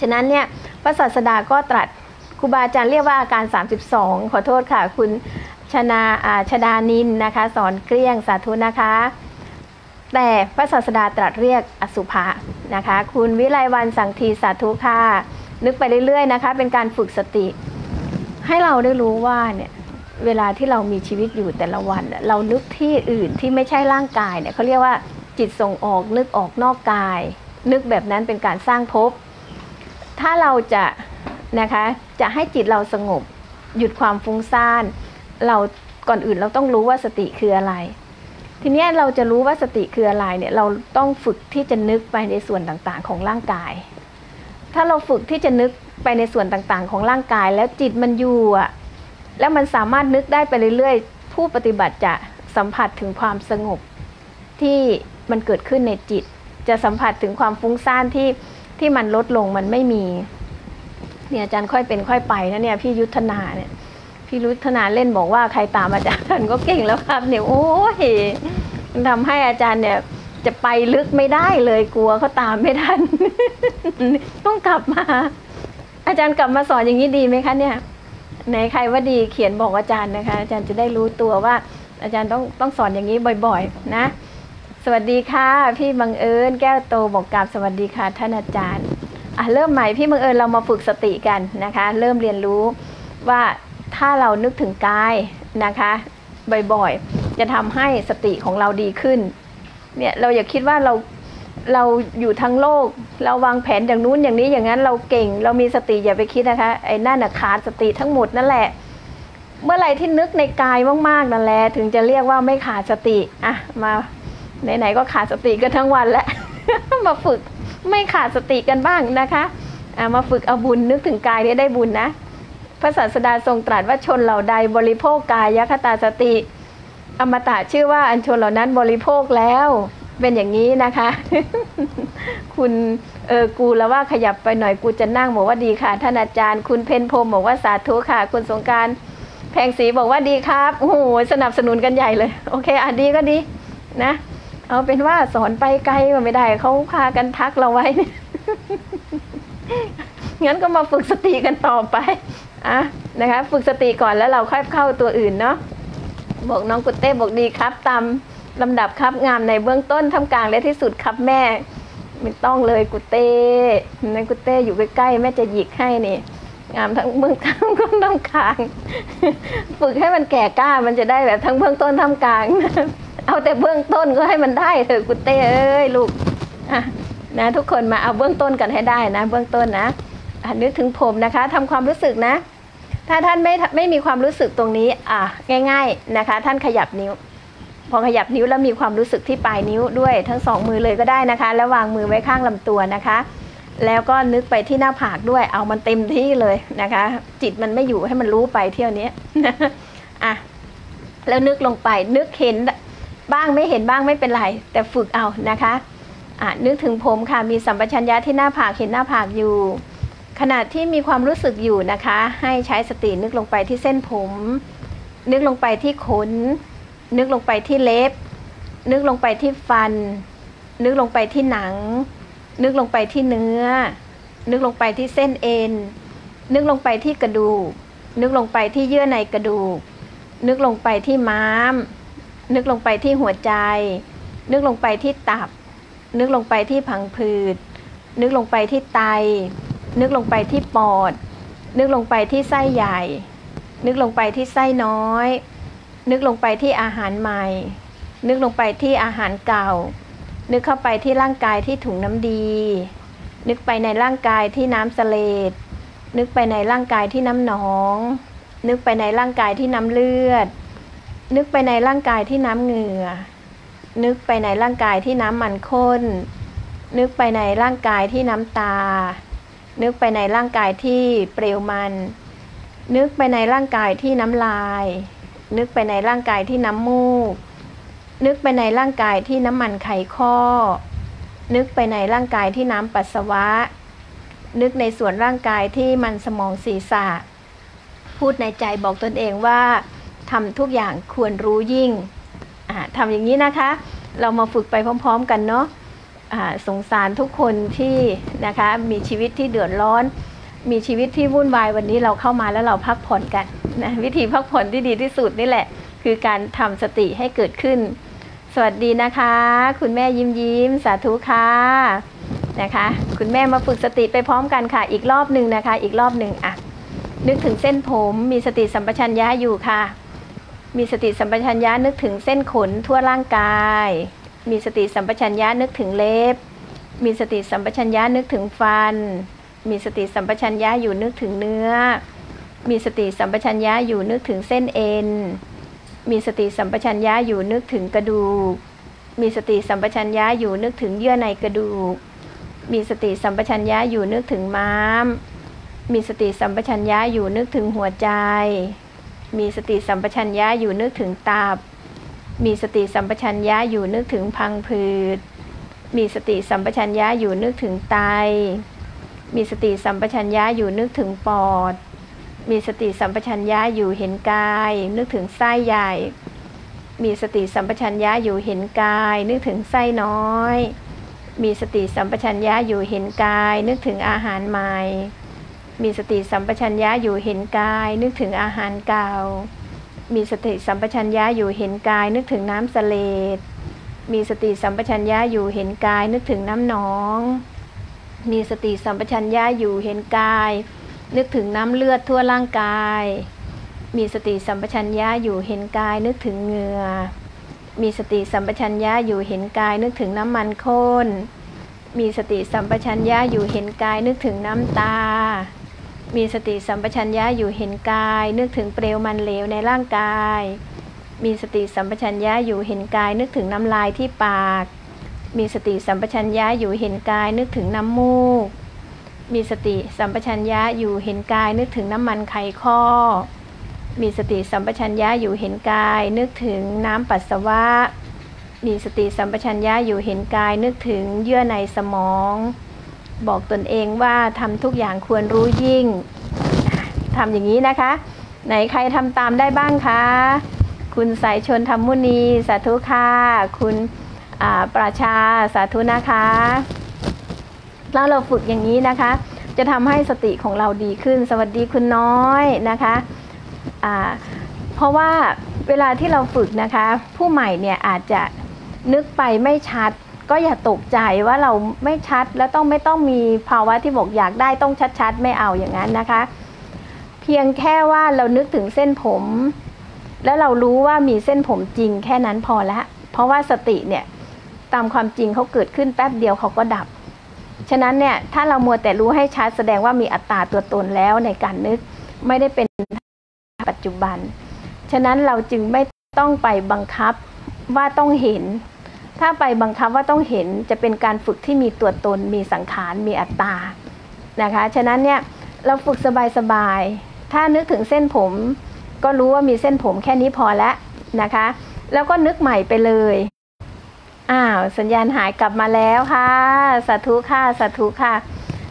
ฉะนั้นเนี่ยพระศาสดาก็ตรัสครูบาอาจารย์เรียกว่าอาการ 32 ขอโทษค่ะ คุณชนาอาชดานินนะคะ สอนเกลี้ยงสาธุนะคะ แต่พระศาสดาตรัสเรียกอสุภะนะคะ คุณวิไลวันสังทีสาธุค่ะนึกไปเรื่อยๆนะคะ เป็นการฝึกสติ ให้เราได้รู้ว่าเนี่ยเวลาที่เรามีชีวิตอยู่แต่ละวัน เรานึกที่อื่นที่ไม่ใช่ร่างกายเนี่ยเขาเรียกว่าจิตส่งออกนึกออกนอกกาย นึกแบบนั้นเป็นการสร้างภพถ้าเราจะนะคะจะให้จิตเราสงบ หยุดความฟุ้งซ่าน เราก่อนอื่นเราต้องรู้ว่าสติคืออะไร ทีนี้เราจะรู้ว่าสติคืออะไรเนี่ยเราต้องฝึกที่จะนึกไปในส่วนต่างๆ ของร่างกาย ถ้าเราฝึกที่จะนึกไปในส่วนต่างๆ ของร่างกายแล้วจิตมันอยู่อะแล้วมันสามารถนึกได้ไปเรื่อยๆ ผู้ปฏิบัติจะสัมผัสถึงความสงบ ที่มันเกิดขึ้นในจิต จะสัมผัสถึงความฟุ้งซ่านที่ที่มันลดลงมันไม่มีเนี่ยอาจารย์ค่อยเป็นค่อยไปนะเนี่ยพี่ยุทธนาเนี่ยพี่ยุทธนาเล่นบอกว่าใครตามอาจารย์ท่านก็เก่งแล้วครับเนี่ยโอ้ยมันทำให้อาจารย์เนี่ย จะไปลึกไม่ได้เลยกลัวเขาตามไม่ทัน ต้องกลับมา อาจารย์กลับมาสอนอย่างนี้ดีไหมคะเนี่ยไหนใครว่าดีเขียนบอกอาจารย์นะคะ อาจารย์จะได้รู้ตัวว่า อาจารย์ต้องต้องสอนอย่างนี้บ่อย ๆ นะ สวัสดีค่ะ พี่บังเอิญแก้วโตบอกกราบสวัสดีค่ะ ท่านอาจารย์อะเริ่มใหม่พี่บังเอิญเรามาฝึกสติกันนะคะ เริ่มเรียนรู้ว่าถ้าเรานึกถึงกายนะคะ บ่อยๆ จะทำให้สติของเราดีขึ้น เนี่ยเราอย่าคิดว่าเราเราอยู่ทั้งโลก เราวางแผนอย่างนู้นอย่างนี้อย่างนั้นเราเก่ง เรามีสติอย่าไปคิดนะคะไอ้นั่นน่ะขาดสติทั้งหมดนั่นแหละ เมื่อไรที่นึกในกายมากๆนั่นแหละถึงจะเรียกว่าไม่ขาดสติอะมาไหนๆก็ขาดสติกันทั้งวันแล้วมาฝึกไม่ขาดสติกันบ้างนะคะอะมาฝึกเอาบุญนึกถึงกายเนี่ยได้บุญนะพระศาสดาทรงตรัสว่าชนเหล่าใดบริโภคกายคตาสติ อมตะชื่อว่าอันชนเหล่านั้นบริโภคแล้ว เป็นอย่างนี้นะคะ คุณเออกูแล้วว่าขยับไปหน่อยกูจะนั่งบอกว่าดีค่ะ ท่านอาจารย์ คุณเพนพรมบอกว่าสาธุค่ะ คุณสงการแพงศรีบอกว่าดีครับโอ้โหสนับสนุนกันใหญ่เลย โอเคอะดีก็ดีนะ เอาเป็นว่าสอนไปไกลก็ไม่ได้เขาพากันทักเราไว้งั้นก็มาฝึกสติกันต่อไปอะนะคะ ฝึกสติก่อนแล้วเราค่อยเข้าตัวอื่นเนาะ บอกน้องกุเต้บอกดีครับ ตามลำดับครับงามในเบื้องต้นทำกลางและที่สุดครับแม่ ไม่ต้องเลยกุเต้ในกุเต้อยู่ใกล้ๆแม่จะหยิกให้นี่ งามทั้งเบื้องต้นก็ต้องกลาง ฝึกให้มันแก่กล้ามันจะได้แบบทั้งเบื้องต้นทำกลาง เอาแต่เบื้องต้นก็ให้มันได้เถอะกุเต้เอ้ยลูกอะนะทุกคนมาเอาเบื้องต้นกันให้ได้นะ เบื้องต้นนะอะนึกถึงผมนะคะทำความรู้สึกนะ ถ้าท่านไม่ไม่มีความรู้สึกตรงนี้อะง่าย ๆนะคะ ท่านขยับนิ้ว พอขยับนิ้วแล้วมีความรู้สึกที่ปลายนิ้วด้วย ทั้งสองมือเลยก็ได้นะคะ แล้ววางมือไว้ข้างลำตัวนะคะ แล้วก็นึกไปที่หน้าผากด้วย เอามันเต็มที่เลยนะคะ จิตมันไม่อยู่ให้มันรู้ไปเที่ยวนี้อะแล้วนึกลงไปนึกเห็นบ้างไม่เห็นบ้างไม่เป็นไร แต่ฝึกเอานะคะอะนึกถึงผมค่ะมีสัมปชัญญะที่หน้าผากเห็นหน้าผากอยู่ ขณะที่มีความรู้สึกอยู่นะคะ ให้ใช้สตินึกลงไปที่เส้นผม นึกลงไปที่ขน นึกลงไปที่เล็บ นึกลงไปที่ฟัน นึกลงไปที่หนัง นึกลงไปที่เนื้อ นึกลงไปที่เส้นเอ็น นึกลงไปที่กระดูก นึกลงไปที่เยื่อในกระดูก นึกลงไปที่ม้าม นึกลงไปที่หัวใจ นึกลงไปที่ตับ นึกลงไปที่ผังผืด นึกลงไปที่ไต นึกลงไปที่ปอด นึกลงไปที่ไส้ใหญ่ นึกลงไปที่ไส้น้อย นึกลงไปที่อาหารใหม่ นึกลงไปที่อาหารเก่า นึกเข้าไปที่ร่างกายที่ถุงน้ำดี นึกไปในร่างกายที่น้ำเสลดนึกไปในร่างกายที่น้ำหนอง นึกไปในร่างกายที่น้ำเลือด นึกไปในร่างกายที่น้ำเหงื่อ นึกไปในร่างกายที่น้ำมันข้น นึกไปในร่างกายที่น้ำตา นึกไปในร่างกายที่เปลวมัน นึกไปในร่างกายที่น้ำลาย นึกไปในร่างกายที่น้ำมูก นึกไปในร่างกายที่น้ำมันไขข้อ นึกไปในร่างกายที่น้ำปัสสาวะ นึกในส่วนร่างกายที่มันสมองศีรษะ พูดในใจบอกตนเองว่าทำทุกอย่างควรรู้ยิ่งทำอย่างนี้นะคะ เรามาฝึกไปพร้อม ๆ กันเนาะ สงสารทุกคนที่นะคะมีชีวิตที่เดือดร้อน มีชีวิตที่วุ่นวายวันนี้เราเข้ามาแล้วเราพักผ่อนกันนะวิธีพักผ่อนที่ดีที่สุดนี่แหละ คือการทำสติให้เกิดขึ้น สวัสดีนะคะ คุณแม่ยิ้มยิ้มสาธุค่ะนะคะ คุณแม่มาฝึกสติไปพร้อมกันค่ะ อีกรอบหนึ่งนะคะ อีกรอบหนึ่งอะนึกถึงเส้นผมมีสติสัมปชัญญะอยู่ค่ะ มีสติสัมปชัญญะนึกถึงเส้นขนทั่วร่างกาย มีสติสัมปชัญญะนึกถึงเล็บ มีสติสัมปชัญญะนึกถึงฟัน มีสติสัมปชัญญะอยู่นึกถึงเนื้อ มีสติสัมปชัญญะอยู่นึกถึงเส้นเอ็น มีสติสัมปชัญญะอยู่นึกถึงกระดูก มีสติสัมปชัญญะอยู่นึกถึงเยื่อในกระดูก มีสติสัมปชัญญะอยู่นึกถึงม้าม มีสติสัมปชัญญะอยู่นึกถึงหัวใจ มีสติสัมปชัญญะอยู่นึกถึงตับ มีสติสัมปชัญญะอยู่นึกถึงพังผืด มีสติสัมปชัญญะอยู่นึกถึงไต มีสติสัมปชัญญะอยู่นึกถึงปอด มีสติสัมปชัญญะอยู่เห็นกาย นึกถึงไส้ใหญ่ มีสติสัมปชัญญะอยู่เห็นกาย นึกถึงไส้น้อย มีสติสัมปชัญญะอยู่เห็นกาย นึกถึงอาหารใหม่ มีสติสัมปชัญญะอยู่เห็นกาย นึกถึงอาหารเก่า มีสติสัมปชัญญะอยู่เห็นกายนึกถึงน้ำสเลดมีสติสัมปชัญญะอยู่เห็นกายนึกถึงน้ำหนอง มีสติสัมปชัญญะอยู่เห็นกาย นึกถึงน้ำเลือดทั่วร่างกาย มีสติสัมปชัญญะอยู่เห็นกายนึกถึงเหงื่อ มีสติสัมปชัญญะอยู่เห็นกายนึกถึงน้ำมันข้น มีสติสัมปชัญญะอยู่เห็นกายนึกถึงน้ำตา มีสติสัมปชัญญะอยู่เห็นกาย นึกถึงเปลวมันเหลวในร่างกาย มีสติสัมปชัญญะอยู่เห็นกาย นึกถึงน้ำลายที่ปาก มีสติสัมปชัญญะอยู่เห็นกาย นึกถึงน้ำมูก มีสติสัมปชัญญะอยู่เห็นกาย นึกถึงน้ำมันไขข้อ มีสติสัมปชัญญะอยู่เห็นกาย นึกถึงน้ำปัสสาวะ มีสติสัมปชัญญะอยู่เห็นกาย นึกถึงเยื่อในสมอง บอกตนเองว่าทำทุกอย่างควรรู้ยิ่งทำอย่างนี้นะคะ ไหนใครทำตามได้บ้างคะ คุณสายชนธรรมุนีสาธุค่ะ คุณประชาสาธุนะคะ แล้วเราฝึกอย่างนี้นะคะ จะทำให้สติของเราดีขึ้น สวัสดีคุณน้อยนะคะะเพราะว่าเวลาที่เราฝึกนะคะ ผู้ใหม่เนี่ยอาจจะนึกไปไม่ชัด ก็อย่าตกใจว่าเราไม่ชัดแล้วต้องไม่ต้องมีภาวะที่บอกอยากได้ต้องชัดๆ ไม่เอาอย่างนั้นนะคะ เพียงแค่ว่าเรานึกถึงเส้นผม แล้วเรารู้ว่ามีเส้นผมจริงแค่นั้นพอล้วเพราะว่าสติเนี่ยตามความจริงเขาเกิดขึ้นแป๊บเดียวเขาก็ดับ ฉะนั้นเนี่ยถ้าเรามัวแต่รู้ให้ชัดแสดงว่ามีอัตตาตัวตนแล้วในการนึกไม่ได้เป็นปัจจุบัน ฉะนั้นเราจึงไม่ต้องไปบังคับว่าต้องเห็น ถ้าไปบังคับว่าต้องเห็นจะเป็นการฝึกที่มีตัวตน มีสังขาร มีอัตตา นะคะ ฉะนั้นเนี่ยเราฝึกสบายๆ ถ้านึกถึงเส้นผม ก็รู้ว่ามีเส้นผมแค่นี้พอแล้วนะคะ แล้วก็นึกใหม่ไปเลย อ้าว สัญญาณหายกลับมาแล้วค่ะสาธุค่ะสาธุค่ะ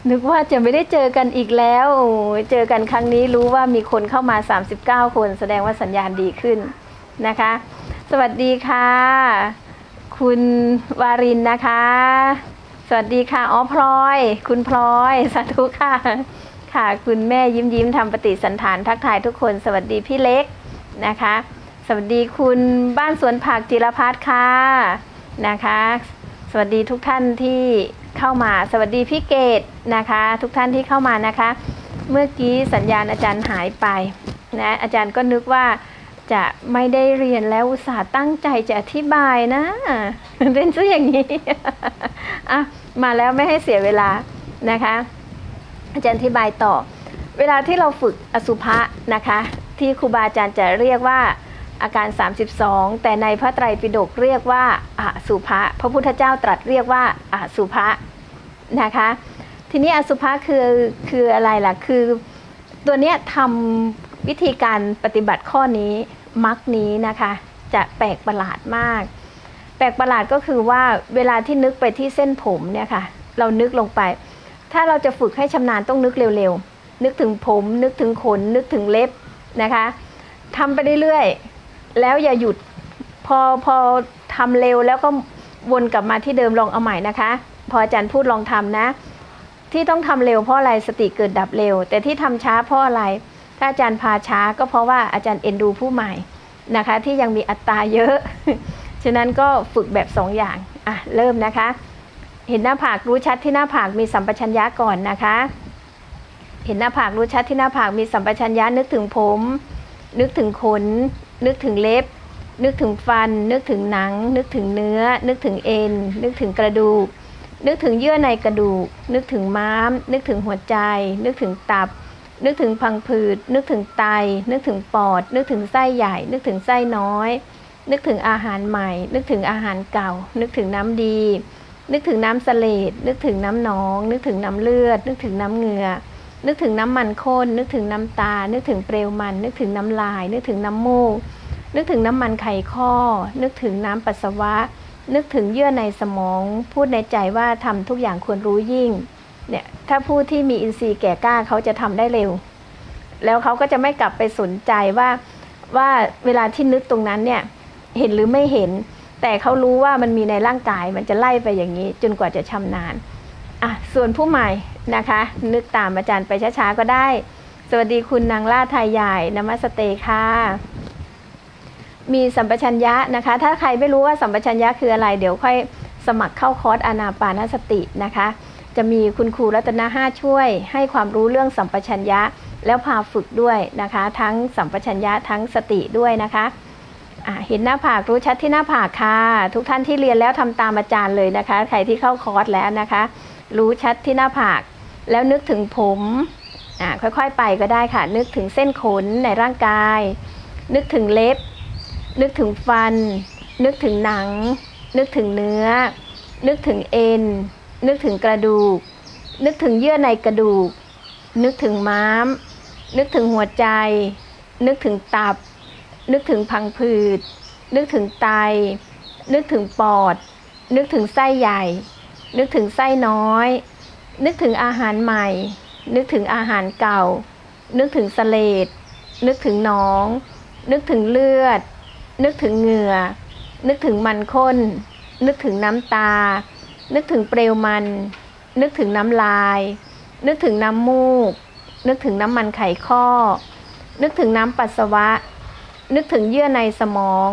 นึกว่าจะไม่ได้เจอกันอีกแล้วเจอกันครั้งนี้รู้ว่ามีคนเข้ามา 39 คน แสดงว่าสัญญาณดีขึ้นนะคะ สวัสดีค่ะ คุณวารินนะคะ สวัสดีค่ะ อ๋อพลอย คุณพลอย สาธุค่ะ ค่ะ คุณแม่ยิ้มยิ้มทำปฏิสันฐานทักทายทุกคน สวัสดีพี่เล็กนะคะ สวัสดีคุณบ้านสวนผักจิรพัฒน์ค่ะนะคะ สวัสดีทุกท่านที่เข้ามา สวัสดีพี่เกดนะคะ ทุกท่านที่เข้ามานะคะ เมื่อกี้สัญญาณอาจารย์หายไปนะ อาจารย์ก็นึกว่า จะไม่ได้เรียนแล้วอุตส่าห์ตั้งใจจะอธิบายนะเล่นซะอย่างนี้อะมาแล้วไม่ให้เสียเวลานะคะ อาจารย์อธิบายต่อ เวลาที่เราฝึกอสุภะนะคะ ที่ครูบาอาจารย์จะเรียกว่าอาการ 32 แต่ในพระไตรปิฎกเรียกว่าอาสุภะพระพุทธเจ้าตรัสเรียกว่าอาสุภะนะคะ ทีนี้อสุภะคือคืออะไรล่ะคือตัวเนี้ยทำ วิธีการปฏิบัติข้อนี้มักนี้นะคะ จะแปลกประหลาดมาก แปลกประหลาดก็คือว่าเวลาที่นึกไปที่เส้นผมเนี่ยค่ะ เรานึกลงไป ถ้าเราจะฝึกให้ชำนาญต้องนึกเร็วๆนึกถึงผม นึกถึงขน นึกถึงเล็บนะคะทำไปเรื่อยๆแล้วอย่าหยุดพอพอทำเร็วแล้วก็วนกลับมาที่เดิมลองเอาใหม่นะคะ พออาจารย์พูดลองทำนะ ที่ต้องทำเร็วเพราะอะไรสติเกิดดับเร็ว แต่ที่ทำช้าเพราะอะไร ถ้าอาจารย์พาช้าก็เพราะว่าอาจารย์เอ็นดูผู้ใหม่นะคะที่ยังมีอัตราเยอะ ฉะนั้นก็ฝึกแบบสองอย่างอะเริ่มนะคะ เห็นหน้าผากรู้ชัดที่หน้าผากมีสัมปชัญญะก่อนนะคะ เห็นหน้าผากรู้ชัดที่หน้าผากมีสัมปชัญญะนึกถึงผม นึกถึงขน นึกถึงเล็บ นึกถึงฟัน นึกถึงหนัง นึกถึงเนื้อ นึกถึงเอ็น นึกถึงกระดูก นึกถึงเยื่อในกระดูก นึกถึงม้าม นึกถึงหัวใจ นึกถึงตับ นึกถึงพังผืด นึกถึงไต นึกถึงปอด นึกถึงไส้ใหญ่ นึกถึงไส้น้อย นึกถึงอาหารใหม่ นึกถึงอาหารเก่า นึกถึงน้ำดี นึกถึงน้ำเสลดนึกถึงน้ำหนอง นึกถึงน้ำเลือด นึกถึงน้ำเหงื่อ นึกถึงน้ำมันข้น นึกถึงน้ำตา นึกถึงเปลวมัน นึกถึงน้ำลาย นึกถึงน้ำมูก นึกถึงน้ำมันไขข้อ นึกถึงน้ำปัสสาวะ นึกถึงเยื่อในสมอง พูดในใจว่าทำทุกอย่างควรรู้ยิ่ง เนี่ยถ้าผู้ที่มีอินทรีย์แก่กล้าเขาจะทำได้เร็ว แล้วเขาก็จะไม่กลับไปสนใจว่าว่าเวลาที่นึกตรงนั้นเนี่ยเห็นหรือไม่เห็น แต่เขารู้ว่ามันมีในร่างกายมันจะไล่ไปอย่างนี้ จนกว่าจะชำนาญอะส่วนผู้ใหม่นะคะ นึกตามอาจารย์ไปช้าๆก็ได้ สวัสดีคุณนางล่าไทยใหญ่นมัสเตค่ะมีสัมปชัญญะนะคะ ถ้าใครไม่รู้ว่าสัมปชัญญะคืออะไร เดี๋ยวค่อยสมัครเข้าคอร์สอานาปานสตินะคะ จะมีคุณครูรัตนาห้าช่วย ให้ความรู้เรื่องสัมปชัญญะ แล้วพาฝึกด้วยนะคะ ทั้งสัมปชัญญะทั้งสติด้วยนะคะเห็นหน้าผากรู้ชัดที่หน้าผากค่ะ ทุกท่านที่เรียนแล้วทำตามอาจารย์เลยนะคะ ใครที่เข้าคอร์สแล้วนะคะ รู้ชัดที่หน้าผาก แล้วนึกถึงผมค่อยๆไปก็ได้ค่ะ นึกถึงเส้นขนในร่างกาย นึกถึงเล็บ นึกถึงฟัน นึกถึงหนัง นึกถึงเนื้อ นึกถึงเอ็น นึกถึงกระดูก นึกถึงเยื่อในกระดูก นึกถึงม้าม นึกถึงหัวใจ นึกถึงตับ นึกถึงพังผืด นึกถึงไต นึกถึงปอด นึกถึงไส้ใหญ่ นึกถึงไส้น้อย นึกถึงอาหารใหม่ นึกถึงอาหารเก่า นึกถึงสเลดนึกถึงหนอง นึกถึงเลือด นึกถึงเหงื่อ นึกถึงมันข้น นึกถึงน้ำตา นึกถึงเปลวมัน นึกถึงน้ำลาย นึกถึงน้ำมูก นึกถึงน้ำมันไขข้อ นึกถึงน้ำปัสสาวะ นึกถึงเยื่อในสมอง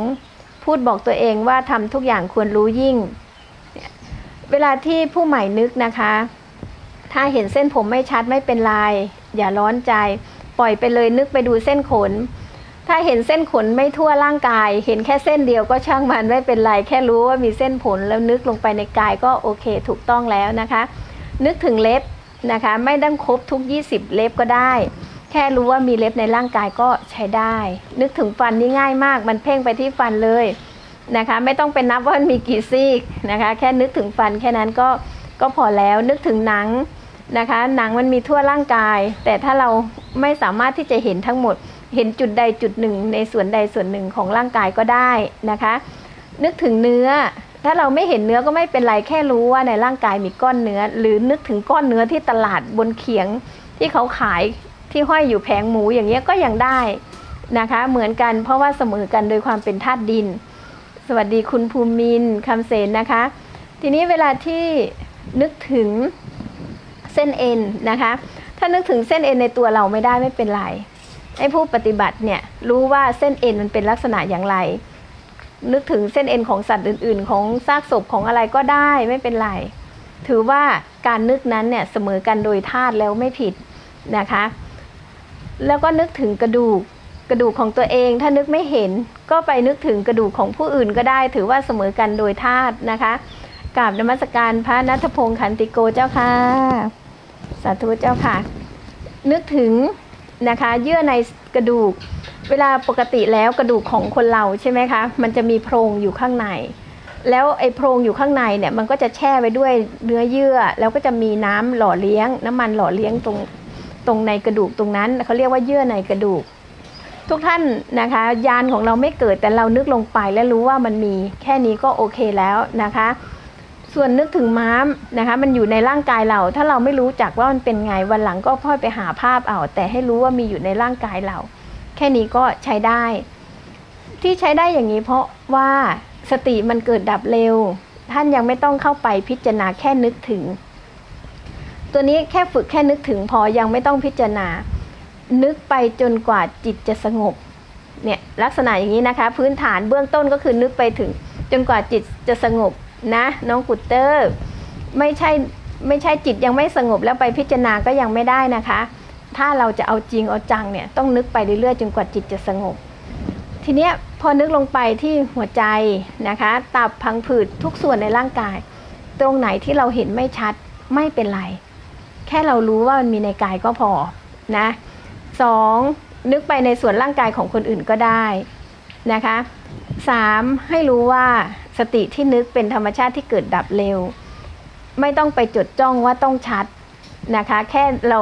พูดบอกตัวเองว่าทำทุกอย่างควรรู้ยิ่ง เวลาที่ผู้ใหม่นึกนะคะ ถ้าเห็นเส้นผมไม่ชัดไม่เป็นไรอย่าร้อนใจ ปล่อยไปเลยนึกไปดูเส้นขน ถ้าเห็นเส้นขนไม่ทั่วร่างกาย เห็นแค่เส้นเดียวก็ช่างมันไม่เป็นไร แค่รู้ว่ามีเส้นผลแล้วนึกลงไปในกายก็โอเคถูกต้องแล้วนะคะ นึกถึงเล็บนะคะ ไม่ต้องครบทุก 20 เล็บก็ได้ แค่รู้ว่ามีเล็บในร่างกายก็ใช้ได้ นึกถึงฟันนี่ง่ายมาก มันเพ่งไปที่ฟันเลยนะคะ ไม่ต้องไปนับว่ามีกี่ซี่นะคะ แค่นึกถึงฟันแค่นั้นก็ก็พอแล้ว นึกถึงหนังนะคะ หนังมันมีทั่วร่างกาย แต่ถ้าเราไม่สามารถที่จะเห็นทั้งหมด เห็นจุดใดจุดหนึ่ง ในส่วนใดส่วนหนึ่งของร่างกายก็ได้นะคะ นึกถึงเนื้อ ถ้าเราไม่เห็นเนื้อก็ไม่เป็นไรแค่รู้ว่าในร่างกายมีก้อนเนื้อ หรือนึกถึงก้อนเนื้อที่ตลาดบนเขียงที่เขาขายที่ห้อยอยู่แผงหมูอย่างเงี้ยก็ยังได้นะคะ เหมือนกันเพราะว่าเสมอกันโดยความเป็นธาตุดิน สวัสดีคุณภูมินคำเสนนะคะ ทีนี้เวลาที่นึกถึงเส้นเอ็นนะคะ ถ้านึกถึงเส้นเอ็นในตัวเราไม่ได้ไม่เป็นไร ให้ผู้ปฏิบัติเนี่ยรู้ว่าเส้นเอ็นมันเป็นลักษณะอย่างไร นึกถึงเส้นเอ็นของสัตว์อื่น ๆ ของซากศพของอะไรก็ได้ไม่เป็นไร ถือว่าการนึกนั้นเนี่ยเสมอกันโดยธาตุแล้วไม่ผิดนะคะ แล้วก็นึกถึงกระดูกกระดูกของตัวเองถ้านึกไม่เห็นก็ไปนึกถึงกระดูกของผู้อื่นก็ได้ ถือว่าเสมอกันโดยธาตุนะคะกราบนมัสการพระนัทพงศ์ขันติโกเจ้าค่ะ สาธุเจ้าค่ะ นึกถึง นะคะเยื่อในกระดูก เวลาปกติแล้วกระดูกของคนเราใช่ไหมคะมันจะมีโพรงอยู่ข้างใน แล้วไอ้โพรงอยู่ข้างในเนี่ยมันก็จะแช่ไว้ด้วยเนื้อเยื่อ แล้วก็จะมีน้ำหล่อเลี้ยง น้ำมันหล่อเลี้ยงตรงตรงในกระดูกตรงนั้นเขาเรียกว่าเยื่อในกระดูก ทุกท่านนะคะยานของเราไม่เกิดแต่เรานึกลงไปและรู้ว่ามันมีแค่นี้ก็โอเคแล้วนะคะ ส่วนนึกถึงม้ามนะคะ มันอยู่ในร่างกายเรา ถ้าเราไม่รู้จักว่ามันเป็นไงวันหลังก็พ่อยไปหาภาพเอาแต่ให้รู้ว่ามีอยู่ในร่างกายเรา แค่นี้ก็ใช้ได้ ที่ใช้ได้อย่างนี้เพราะว่าสติมันเกิดดับเร็ว ท่านยังไม่ต้องเข้าไปพิจารณาแค่นึกถึง ตัวนี้แค่ฝึกแค่นึกถึงพอยังไม่ต้องพิจารณา นึกไปจนกว่าจิตจะสงบเนี่ยลักษณะอย่างนี้นะคะ พื้นฐานเบื้องต้นก็คือนึกไปถึงจนกว่าจิตจะสงบ นะน้องกุตเตอร์ไม่ใช่ไม่ใช่จิตยังไม่สงบแล้วไปพิจารณาก็ยังไม่ได้นะคะ ถ้าเราจะเอาจริงเอาจังเนี่ยต้องนึกไปเรื่อยๆจนกว่าจิตจะสงบ ทีเนี้ยพอนึกลงไปที่หัวใจนะคะตับพังผืดทุกส่วนในร่างกาย ตรงไหนที่เราเห็นไม่ชัดไม่เป็นไร แค่เรารู้ว่ามันมีในกายก็พอนะสองนึกไปในส่วนร่างกายของคนอื่นก็ได้นะคะสามให้รู้ว่า สติที่นึกเป็นธรรมชาติที่เกิดดับเร็ว ไม่ต้องไปจดจ้องว่าต้องชัดนะคะ แค่เรา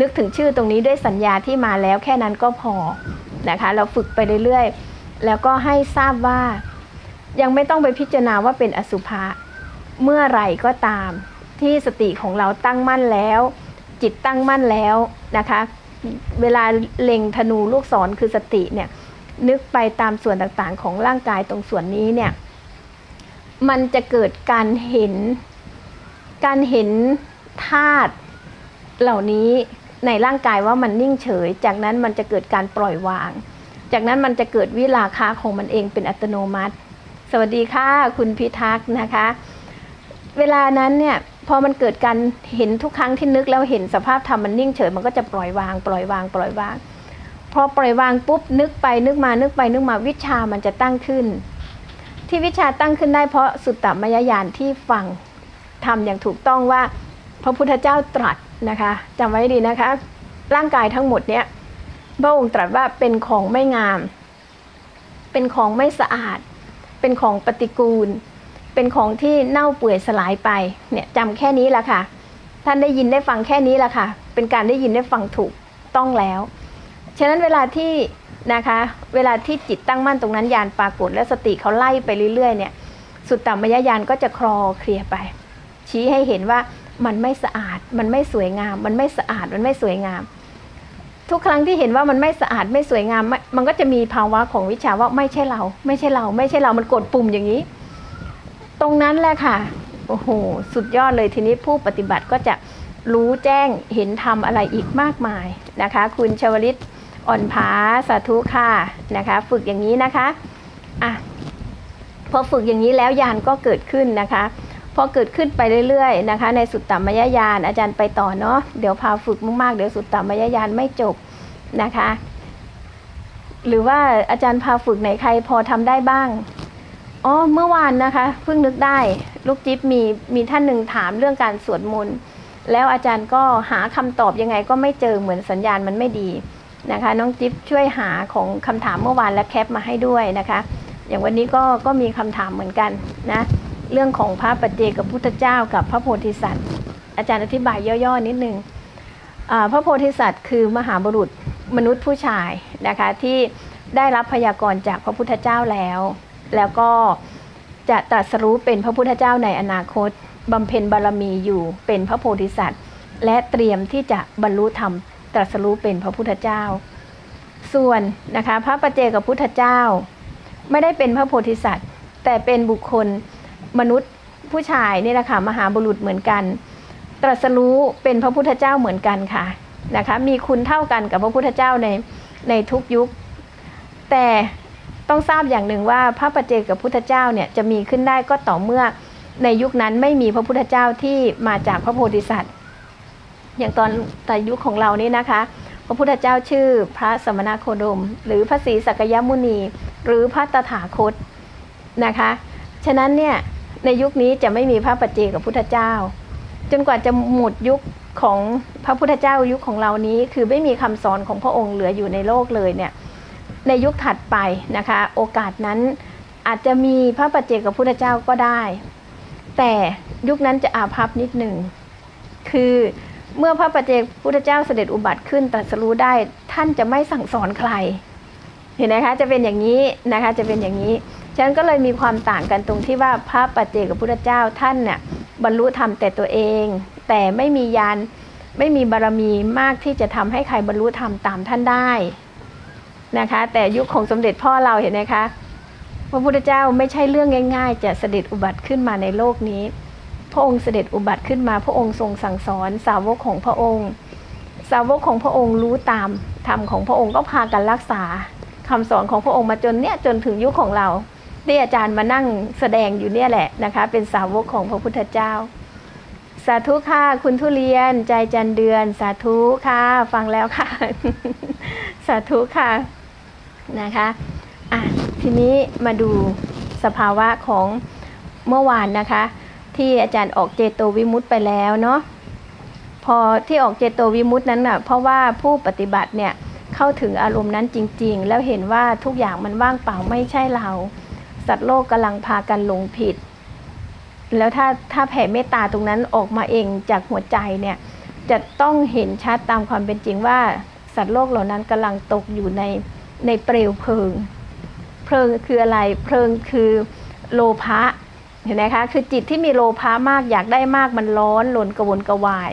นึกถึงชื่อตรงนี้ด้วยสัญญาที่มาแล้วแค่นั้นก็พอนะคะ เราฝึกไปเรื่อยๆ แล้วก็ให้ทราบว่า ยังไม่ต้องไปพิจารณาว่าเป็นอสุภะเมื่อไหร่ก็ตาม ที่สติของเราตั้งมั่นแล้ว จิตตั้งมั่นแล้วนะคะ เวลาเล็งธนูลูกศรคือสติเนี่ยนึกไปตามส่วนต่างๆ ของร่างกายตรงส่วนนี้เนี่ย มันจะเกิดการเห็น การเห็นธาตุเหล่านี้ในร่างกายว่ามันนิ่งเฉย จากนั้นมันจะเกิดการปล่อยวาง จากนั้นมันจะเกิดวิลาคาของมันเองเป็นอัตโนมัติ สวัสดีค่ะคุณพิทักษ์นะคะ เวลานั้นเนี่ยพอมันเกิดการเห็นทุกครั้งที่นึกแล้วเห็นสภาพธรรมมันนิ่งเฉยมันก็จะปล่อยวาง ปล่อยวาง ปล่อยวาง พอปล่อยวางปุ๊บนึกไปนึกมานึกไปนึกมาวิชามันจะตั้งขึ้น ที่วิชาตั้งขึ้นได้เพราะสุตตมยญาณที่ฟังทำอย่างถูกต้องว่า พระพุทธเจ้าตรัสนะคะจำไว้ดีนะคะ ร่างกายทั้งหมดเนี้ยพระองค์ตรัสว่าเป็นของไม่งาม เป็นของไม่สะอาด เป็นของปฏิกูล เป็นของที่เน่าเปื่อยสลายไปเนี่ยจำแค่นี้ละค่ะ ท่านได้ยินได้ฟังแค่นี้ละค่ะ เป็นการได้ยินได้ฟังถูกต้องแล้ว ฉะนั้นเวลาที่ นะคะ เวลาที่จิตตั้งมั่นตรงนั้นญาณปรากฏและสติเขาไล่ไปเรื่อยๆเนี่ย สุดต่ำมยญาณก็จะคลอเคลียไป ชี้ให้เห็นว่ามันไม่สะอาด มันไม่สวยงาม มันไม่สะอาด มันไม่สวยงาม ทุกครั้งที่เห็นว่ามันไม่สะอาดไม่สวยงาม มันก็จะมีภาวะของวิชาว่าไม่ใช่เรา ไม่ใช่เรา ไม่ใช่เรา มันกดปุ่มอย่างนี้ ตรงนั้นแหละค่ะ โอ้โห สุดยอดเลยทีนี้ผู้ปฏิบัติก็จะรู้แจ้งเห็นทำอะไรอีกมากมายนะคะ คุณชวลิต อ่อนผาสาธุค่ะนะคะ ฝึกอย่างนี้นะคะอะพอฝึกอย่างนี้แล้วยานก็เกิดขึ้นนะคะพอเกิดขึ้นไปเรื่อยๆนะคะ ในสุตตมยญาณอาจารย์ไปต่อเนาะเดี๋ยวพาฝึกมากๆเดี๋ยวสุตตมยญาณไม่จบนะคะ หรือว่าอาจารย์พาฝึกไหนใครพอทำได้บ้างอ๋อเมื่อวานนะคะเพิ่งนึกได้ลูกจิ๊บมีมีท่านหนึ่งถามเรื่องการสวดมนต์แล้วอาจารย์ก็หาคำตอบยังไงก็ไม่เจอเหมือนสัญญาณมันไม่ดี นะคะน้องจิ๊บช่วยหาของคำถามเมื่อวานและแคปมาให้ด้วยนะคะ อย่างวันนี้ก็ก็มีคำถามเหมือนกันนะเรื่องของพระปัจเจกับพุทธเจ้ากับพระโพธิสัตว์ อาจารย์อธิบายย่อๆนิดนึงพระโพธิสัตว์คือมหาบุรุษมนุษย์ผู้ชายนะคะที่ได้รับพยากรณ์จากพระพุทธเจ้าแล้ว แล้วก็จะตรัสรู้เป็นพระพุทธเจ้าในอนาคตบำเพ็ญบารมีอยู่เป็นพระโพธิสัตว์ และเตรียมที่จะบรรลุธรรม ตรัสรู้เป็นพระพุทธเจ้า ส่วนนะคะพระปัจเจกับพุทธเจ้า ไม่ได้เป็นพระโพธิสัตว์ แต่เป็นบุคคลมนุษย์ผู้ชายนี่แหละค่ะมหาบุรุษเหมือนกัน ตรัสรู้เป็นพระพุทธเจ้าเหมือนกันค่ะนะคะมีคุณเท่ากันกับพระพุทธเจ้าในในทุกยุค แต่ต้องทราบอย่างหนึ่งว่าพระปัจเจกับพุทธเจ้าเนี่ยจะมีขึ้นได้ก็ต่อเมื่อในยุคนั้นไม่มีพระพุทธเจ้าที่มาจากพระโพธิสัตว์ อย่างตอนแต่ยุคของเรานี่นะคะ พระพุทธเจ้าชื่อพระสมณโคดม หรือพระศรีสักยมุนี หรือพระตถาคตนะคะ ฉะนั้นเนี่ยในยุคนี้จะไม่มีพระปัจเจกับพุทธเจ้า จนกว่าจะหมดยุคของพระพุทธเจ้ายุคของเรานี้ คือไม่มีคำสอนของพระองค์เหลืออยู่ในโลกเลยเนี่ยในยุคถัดไปนะคะ โอกาสนั้นอาจจะมีพระปัจเจกับพุทธเจ้าก็ได้ แต่ยุคนั้นจะอาภัพนิดหนึ่งคือ เมื่อพระปัจเจกพุทธเจ้าเสด็จอุบัติขึ้นตรัสรู้ได้ท่านจะไม่สั่งสอนใคร เห็นไหมคะจะเป็นอย่างนี้นะคะจะเป็นอย่างนี้ฉะนั้นก็เลยมีความต่างกันตรงที่ว่าพระปัจเจกพุทธเจ้าท่านเนี่ยบรรลุธรรมแต่ตัวเอง แต่ไม่มียานไม่มีบารมีมากที่จะทำให้ใครบรรลุธรรมตามท่านได้นะคะ แต่ยุคของสมเด็จพ่อเราเห็นไหมคะพระพุทธเจ้าไม่ใช่เรื่องง่าย ๆ จะเสด็จอุบัติขึ้นมาในโลกนี้ พระองค์เสด็จอุบัติขึ้นมาพระองค์ทรงสั่งสอนสาวกของพระองค์ สาวกของพระองค์รู้ตามธรรมของพระองค์ก็พากันรักษาคำสอนของพระองค์มาจนเนี่ยจนถึงยุคของเราที่อาจารย์มานั่งแสดงอยู่เนี่ยแหละนะคะ เป็นสาวกของพระพุทธเจ้า สาธุค่ะคุณทุเรียนใจจันเดือน สาธุค่ะ ฟังแล้วค่ะ สาธุค่ะนะคะอะทีนี้มาดูสภาวะของเมื่อวานนะคะ ที่อาจารย์ออกเจโตวิมุตต์ไปแล้วเนาะพอที่ออกเจโตวิมุตต์นั้นน่ะเพราะว่าผู้ปฏิบัติเนี่ยเข้าถึงอารมณ์นั้นจริง ๆ แล้วเห็นว่าทุกอย่างมันว่างเปล่าไม่ใช่เรา สัตว์โลกกำลังพากันหลงผิด แล้วถ้าถ้าแผ่เมตตาตรงนั้นออกมาเองจากหัวใจเนี่ยจะต้องเห็นชัดตามความเป็นจริงว่าสัตว์โลกเหล่านั้นกำลังตกอยู่ในในเปลวเพลิง เพลิงคืออะไรเพลิงคือโลภะ เห็นไหมคะคือจิตที่มีโลภะมากอยากได้มากมันร้อนหลนกระวนกระวาย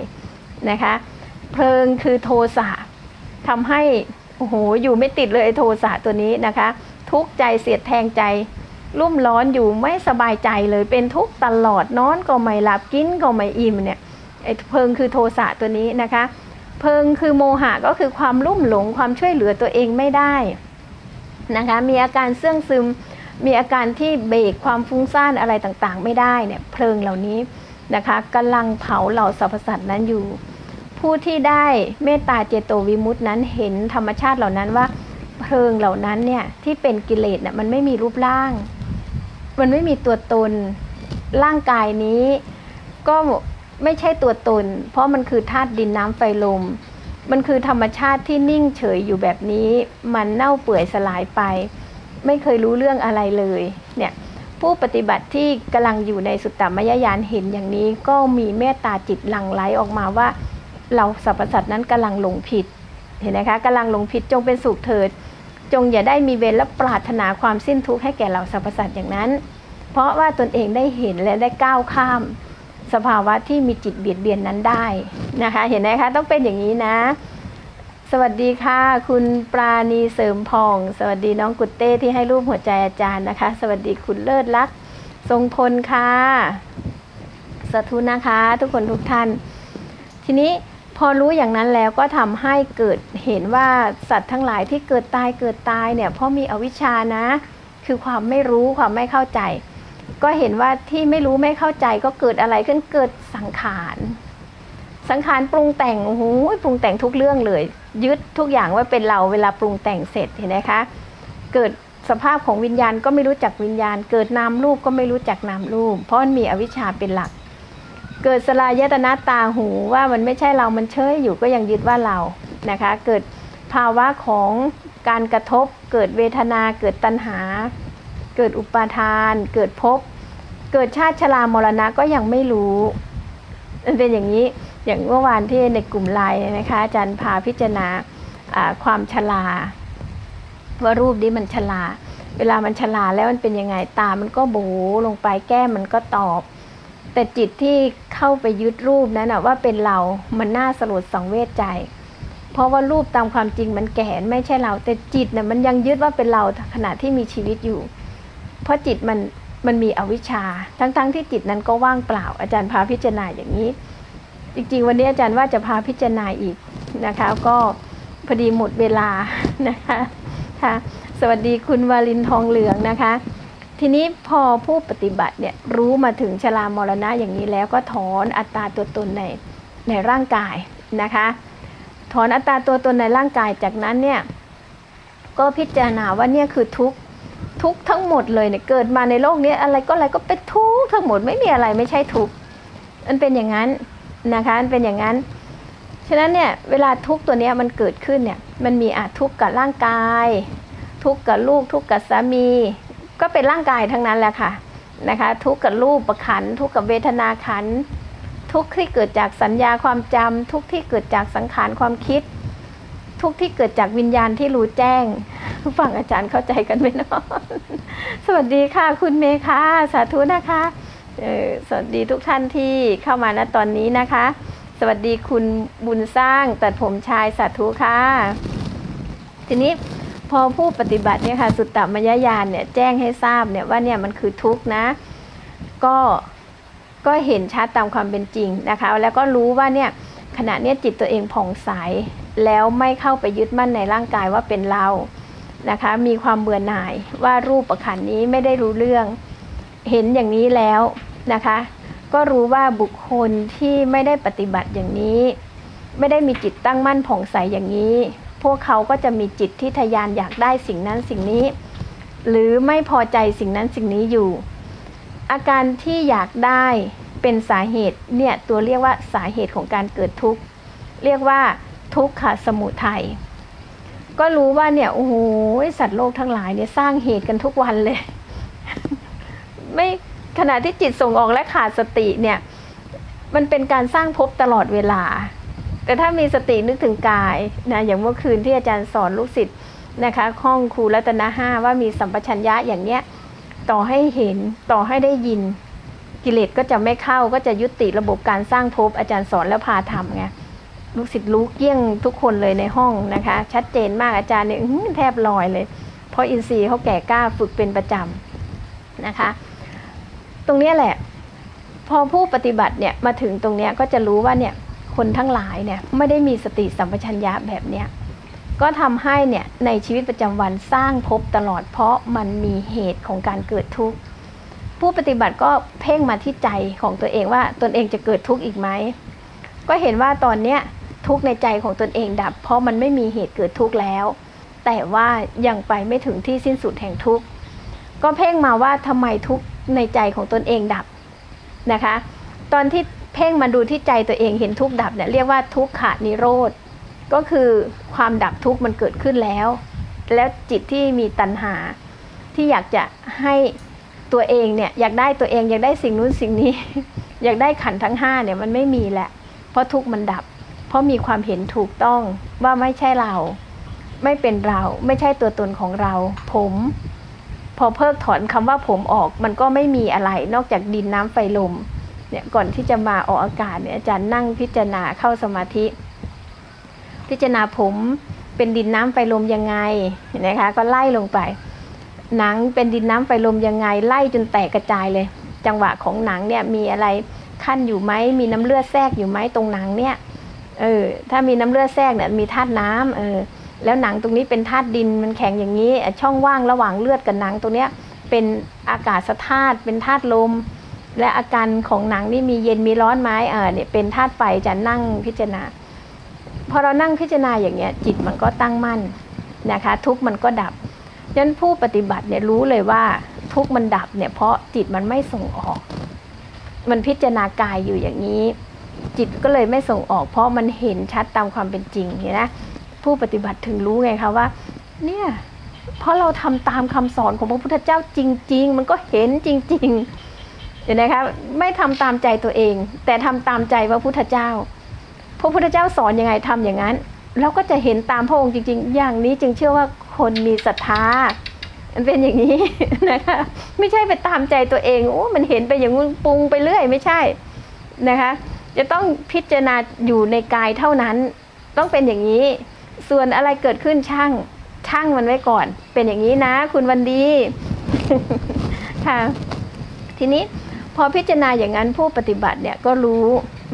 นะคะเพลิงคือโทสะทำให้โอ้โหอยู่ไม่ติดเลยโทสะตัวนี้นะคะ ทุกใจเสียดแทงใจ รุ่มร้อนอยู่ไม่สบายใจเลยเป็นทุกตลอดนอนก็ไม่หลับกินก็ไม่อิ่มเนี่ยไอ้เพลิงคือโทสะตัวนี้นะคะ เพลิงคือโมหะก็คือความลุ่มหลงความช่วยเหลือตัวเองไม่ได้นะคะมีอาการเสื่องซึม มีอาการที่เบรกความฟุ้งซ่านอะไรต่างๆ ไม่ได้เนี่ยเพลิงเหล่านี้นะคะกำลังเผาเหล่าสรรพสัตว์นั้นอยู่ ผู้ที่ได้เมตตาเจโตวิมุตตินั้นเห็นธรรมชาติเหล่านั้นว่า เพลิงเหล่านั้นเนี่ยที่เป็นกิเลสเนี่ยมันไม่มีรูปร่าง มันไม่มีตัวตนร่างกายนี้ ก็ไม่ใช่ตัวตน เพราะมันคือธาตุดินน้ำไฟลม มันคือธรรมชาติที่นิ่งเฉยอยู่แบบนี้ มันเน่าเปื่อยสลายไป ไม่เคยรู้เรื่องอะไรเลยเนี่ยผู้ปฏิบัติที่กำลังอยู่ในสุตตมยญาณเห็นอย่างนี้ก็มีเมตตาจิตหลั่งไหลออกมาว่า เราสรรพสัตว์นั้นกำลังหลงผิดเห็นไหมคะกำลังหลงผิดจงเป็นสุขเถิด จงอย่าได้มีเวรและปรารถนาความสิ้นทุกข์ให้แก่เราสรรพสัตว์อย่างนั้น เพราะว่าตนเองได้เห็นและได้ก้าวข้าม สภาวะที่มีจิตเบียดเบียนนั้นได้นะคะ เห็นไหมคะต้องเป็นอย่างนี้นะ สวัสดีค่ะ คุณปราณีเสริมพอง สวัสดีน้องกุตเต้ที่ให้รูปหัวใจอาจารย์นะคะ สวัสดีคุณเลิศลักษณ์ทรงพลค่ะสาธุนะคะ ทุกคนทุกท่าน ทีนี้พอรู้อย่างนั้นแล้วก็ทำให้เกิดเห็นว่าสัตว์ทั้งหลายที่เกิดตายเกิดตายเนี่ยเพราะมีอวิชชานะ คือความไม่รู้ความไม่เข้าใจ ก็เห็นว่าที่ไม่รู้ไม่เข้าใจก็เกิดอะไรขึ้นเกิดสังขาร สังขารปรุงแต่งโอ้โหปรุงแต่งทุกเรื่องเลย ยึดทุกอย่างว่าเป็นเราเวลาปรุงแต่งเสร็จเห็นไหมคะเกิดสภาพของวิญญาณก็ไม่รู้จักวิญญาณ เกิดนามรูปก็ไม่รู้จักนามรูป เพราะมันมีอวิชชาเป็นหลัก เกิดสลายตนะตาหูว่ามันไม่ใช่เรา มันเชยอยู่ก็ยังยึดว่าเรานะคะ เกิดภาวะของการกระทบ เกิดเวทนา เกิดตัณหา เกิดอุปาทาน เกิดภพเกิดชาติชรามรณะก็ยังไม่รู้มันเป็นอย่างนี้ อย่างเมื่อวานที่ในกลุ่มไลน์นะคะอาจารย์พาพิจารณาความชราว่ารูปนี้มันชราเวลามันชราแล้วมันเป็นยังไงตามันก็โบลงไปแก้มมันก็ตอบ แต่จิตที่เข้าไปยึดรูปนั้นนะว่าเป็นเรา มันน่าสลดสังเวชใจ เพราะว่ารูปตามความจริงมันแก่ไม่ใช่เรา แต่จิตเนี่ยมันยังยึดว่าเป็นเราขณะที่มีชีวิตอยู่ เพราะจิตมันมันมีอวิชชา ทั้งๆทที่จิตนั้นก็ว่างเปล่า อาจารย์พาพิจารณาอย่างนี้ จริงๆ วันนี้อาจารย์ว่าจะพาพิจารณาอีกนะคะ ก็พอดีหมดเวลานะคะค่ะสวัสดีคุณวาลินทองเหลืองนะคะ ทีนี้พอผู้ปฏิบัติเนี่ยรู้มาถึงชรามรณะอย่างนี้แล้วก็ถอนอัตราตัวตนในในร่างกายนะคะ ถอนอัตราตัวตนในร่างกายจากนั้นเนี่ยก็พิจารณาว่าเนี่ยคือทุกทุกทั้งหมดเลยเนี่ยเกิดมาในโลกนี้อะไรก็อะไรก็เป็นทุกทั้งหมดไม่มีอะไรไม่ใช่ทุกมันเป็นอย่างนั้น นะคะเป็นอย่างนั้น ฉะนั้นเนี่ยเวลาทุกตัวเนี้ยมันเกิดขึ้นเนี่ยมันมีอาทุกข์กับร่างกาย ทุกข์กับลูกทุกข์กับสามี ก็เป็นร่างกายทั้งนั้นแหละค่ะนะคะทุกข์กับรูปประขัน ทุกข์กับเวทนาขัน ทุกข์ที่เกิดจากสัญญาความจำทุกข์ที่เกิดจากสังขารความคิด ทุกข์ที่เกิดจากวิญญาณที่รู้แจ้งฟังอาจารย์เข้าใจกันไหมเนาะสวัสดีค่ะ คุณเมคาสาธุนะคะ สวัสดีทุกท่านที่เข้ามาณตอนนี้นะคะ สวัสดีคุณบุญสร้างตัดผมชายสาธุค่ะ ทีนี้พอผู้ปฏิบัติเนี่ยค่ะสุตตมยญาณเนี่ยแจ้งให้ทราบเนี่ยว่าเนี่ยมันคือทุกข์นะ ก็ก็เห็นชัดตามความเป็นจริงนะคะ แล้วก็รู้ว่าเนี่ยขณะเนี้ยจิตตัวเองผ่องใสแล้วไม่เข้าไปยึดมั่นในร่างกายว่าเป็นเรานะคะ มีความเบื่อหน่ายว่ารูปประขันนี้ไม่ได้รู้เรื่อง เห็นอย่างนี้แล้วนะคะ ก็รู้ว่าบุคคลที่ไม่ได้ปฏิบัติอย่างนี้ ไม่ได้มีจิตตั้งมั่นผ่องใสอย่างนี้ พวกเขาก็จะมีจิตที่ทยานอยากได้สิ่งนั้นสิ่งนี้ หรือไม่พอใจสิ่งนั้นสิ่งนี้อยู่ อาการที่อยากได้เป็นสาเหตุเนี่ยตัวเรียกว่าสาเหตุของการเกิดทุกข์เรียกว่าทุกขสมุทัยก็รู้ว่าเนี่ยโอ้โหสัตว์โลกทั้งหลายเนี่ยสร้างเหตุกันทุกวันเลย ไม่ขณะที่จิตส่งออกและขาดสติเนี่ยมันเป็นการสร้างภพตลอดเวลา แต่ถ้ามีสตินึกถึงกายนะอย่างเมื่อคืนที่อาจารย์สอนลูกศิษย์นะคะห้องครูรัตนห้าว่ามีสัมปชัญญะอย่างเนี้ยต่อให้เห็นต่อให้ได้ยินกิเลสก็จะไม่เข้าก็จะยุติระบบการสร้างภพอาจารย์สอนแล้วพาทำไงลูกศิษย์รู้เกี้ยงทุกคนเลยในห้องนะคะ ชัดเจนมากอาจารย์เนี่ยแทบลอยเลย เพราะอินทรีย์เขาแก่กล้าฝึกเป็นประจำนะคะ ตรงนี้แหละ พอผู้ปฏิบัติเนี่ยมาถึงตรงนี้ก็จะรู้ว่าเนี่ยคนทั้งหลายเนี่ยไม่ได้มีสติสัมปชัญญะแบบเนี้ยก็ทำให้เนี่ยในชีวิตประจำวันสร้างภพตลอด เพราะมันมีเหตุของการเกิดทุกข์ผู้ปฏิบัติก็เพ่งมาที่ใจของตัวเองว่าตนเองจะเกิดทุกข์อีกไหมก็เห็นว่าตอนเนี้ยทุกข์ในใจของตนเองดับ เพราะมันไม่มีเหตุเกิดทุกข์แล้ว แต่ว่ายังไปไม่ถึงที่สิ้นสุดแห่งทุกข์ก็เพ่งมาว่าทำไมทุกข์ ในใจของตนเองดับนะคะ ตอนที่เพ่งมาดูที่ใจตัวเองเห็นทุกข์ดับเนี่ยเรียกว่าทุกขานิโรธ ก็คือความดับทุกข์มันเกิดขึ้นแล้ว แล้วจิตที่มีตัณหาที่อยากจะให้ตัวเองเนี่ยอยากได้ตัวเองอยากได้สิ่งนู้นสิ่งนี้ อยากได้ขันทั้งห้าเนี่ยมันไม่มีแหละ เพราะทุกข์มันดับ เพราะมีความเห็นถูกต้องว่าไม่ใช่เรา ไม่เป็นเราไม่ใช่ตัวตนของเรา ผม พอเพิกถอนคำว่าผมออกมันก็ไม่มีอะไรนอกจากดินน้ำไฟลมเนี่ยก่อนที่จะมาออกอากาศเนี่ยอาจารย์นั่งพิจารณาเข้าสมาธิ พิจารณาผมเป็นดินน้ำไฟลมยังไงนะคะก็ไล่ลงไป หนังเป็นดินน้ำไฟลมยังไง ไล่จนแตกกระจายเลย จังหวะของหนังเนี่ยมีอะไรขั้นอยู่ไหมมีน้ำเลือดแทรกอยู่ไหมตรงหนังเนี่ยเออถ้ามีน้ำเลือดแทรกเนี่ยมีธาตุน้ำเออ แล้วหนังตรงนี้เป็นธาตุดินมันแข็งอย่างนี้ ช่องว่างระหว่างเลือดกับหนังตรงเนี้ยเป็นอากาศธาตุเป็นธาตุลม และอาการของหนังนี่มีเย็นมีร้อนไหมเออเนี่ยเป็นธาตุไฟจะนั่งพิจารณาพอเรานั่งพิจารณาอย่างเงี้ยจิตมันก็ตั้งมั่นนะคะ ทุกมันก็ดับยันผู้ปฏิบัติเนี่ยรู้เลยว่าทุกมันดับเนี่ยเพราะจิตมันไม่ส่งออก มันพิจารณากายอยู่อย่างนี้ จิตก็เลยไม่ส่งออก เพราะมันเห็นชัดตามความเป็นจริงเห็นไหม ผู้ปฏิบัติถึงรู้ไงคะว่า เนี่ย เพราะเราทำตามคำสอนของพระพุทธเจ้าจริง ๆ มันก็เห็นจริงๆเห็นไหมคะไม่ทำตามใจตัวเอง แต่ทำตามใจพระพุทธเจ้า พระพุทธเจ้าสอนยังไงทำอย่างนั้น เราก็จะเห็นตามพระองค์จริง ๆ อย่างนี้จึงเชื่อว่าคนมีศรัทธามันเป็นอย่างนี้นะคะ ไม่ใช่ไปตามใจตัวเองโอ้มันเห็นไปอย่างงู้นปรุงไปเรื่อยไม่ใช่นะคะ จะต้องพิจารณาอยู่ในกายเท่านั้น ต้องเป็นอย่างนี้ ส่วนอะไรเกิดขึ้นช่างช่างมันไว้ก่อน เป็นอย่างนี้นะ คุณวันดีค่ะทีนี้พอพิจารณาอย่างนั้นผู้ปฏิบัติเนี่ยก็รู้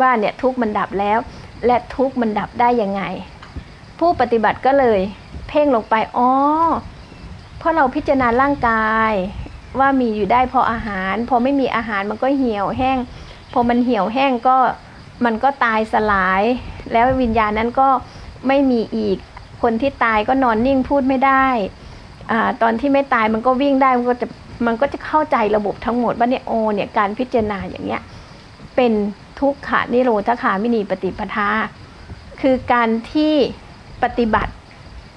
ว่าเนี่ยทุกมันดับแล้ว และทุกมันดับได้ยังไง ผู้ปฏิบัติก็เลย เพ่งลงไปอ๋อเพราะเราพิจารณาร่างกายว่ามีอยู่ได้เพราะอาหาร พอไม่มีอาหารมันก็เหี่ยวแห้ง พอมันเหี่ยวแห้งก็มันก็ตายสลาย แล้ววิญญาณนั้นก็ ไม่มีอีก คนที่ตายก็นอนนิ่งพูดไม่ได้อตอนที่ไม่ตายมันก็วิ่งได้มันก็จะมันก็จะเข้าใจระบบทั้งหมดว่าเนี่ยโอเนี่ยการพิจารณาอย่างเนี้ยเป็นทุกขานิโรธคามินีปฏิปทา คือการที่ปฏิบัติ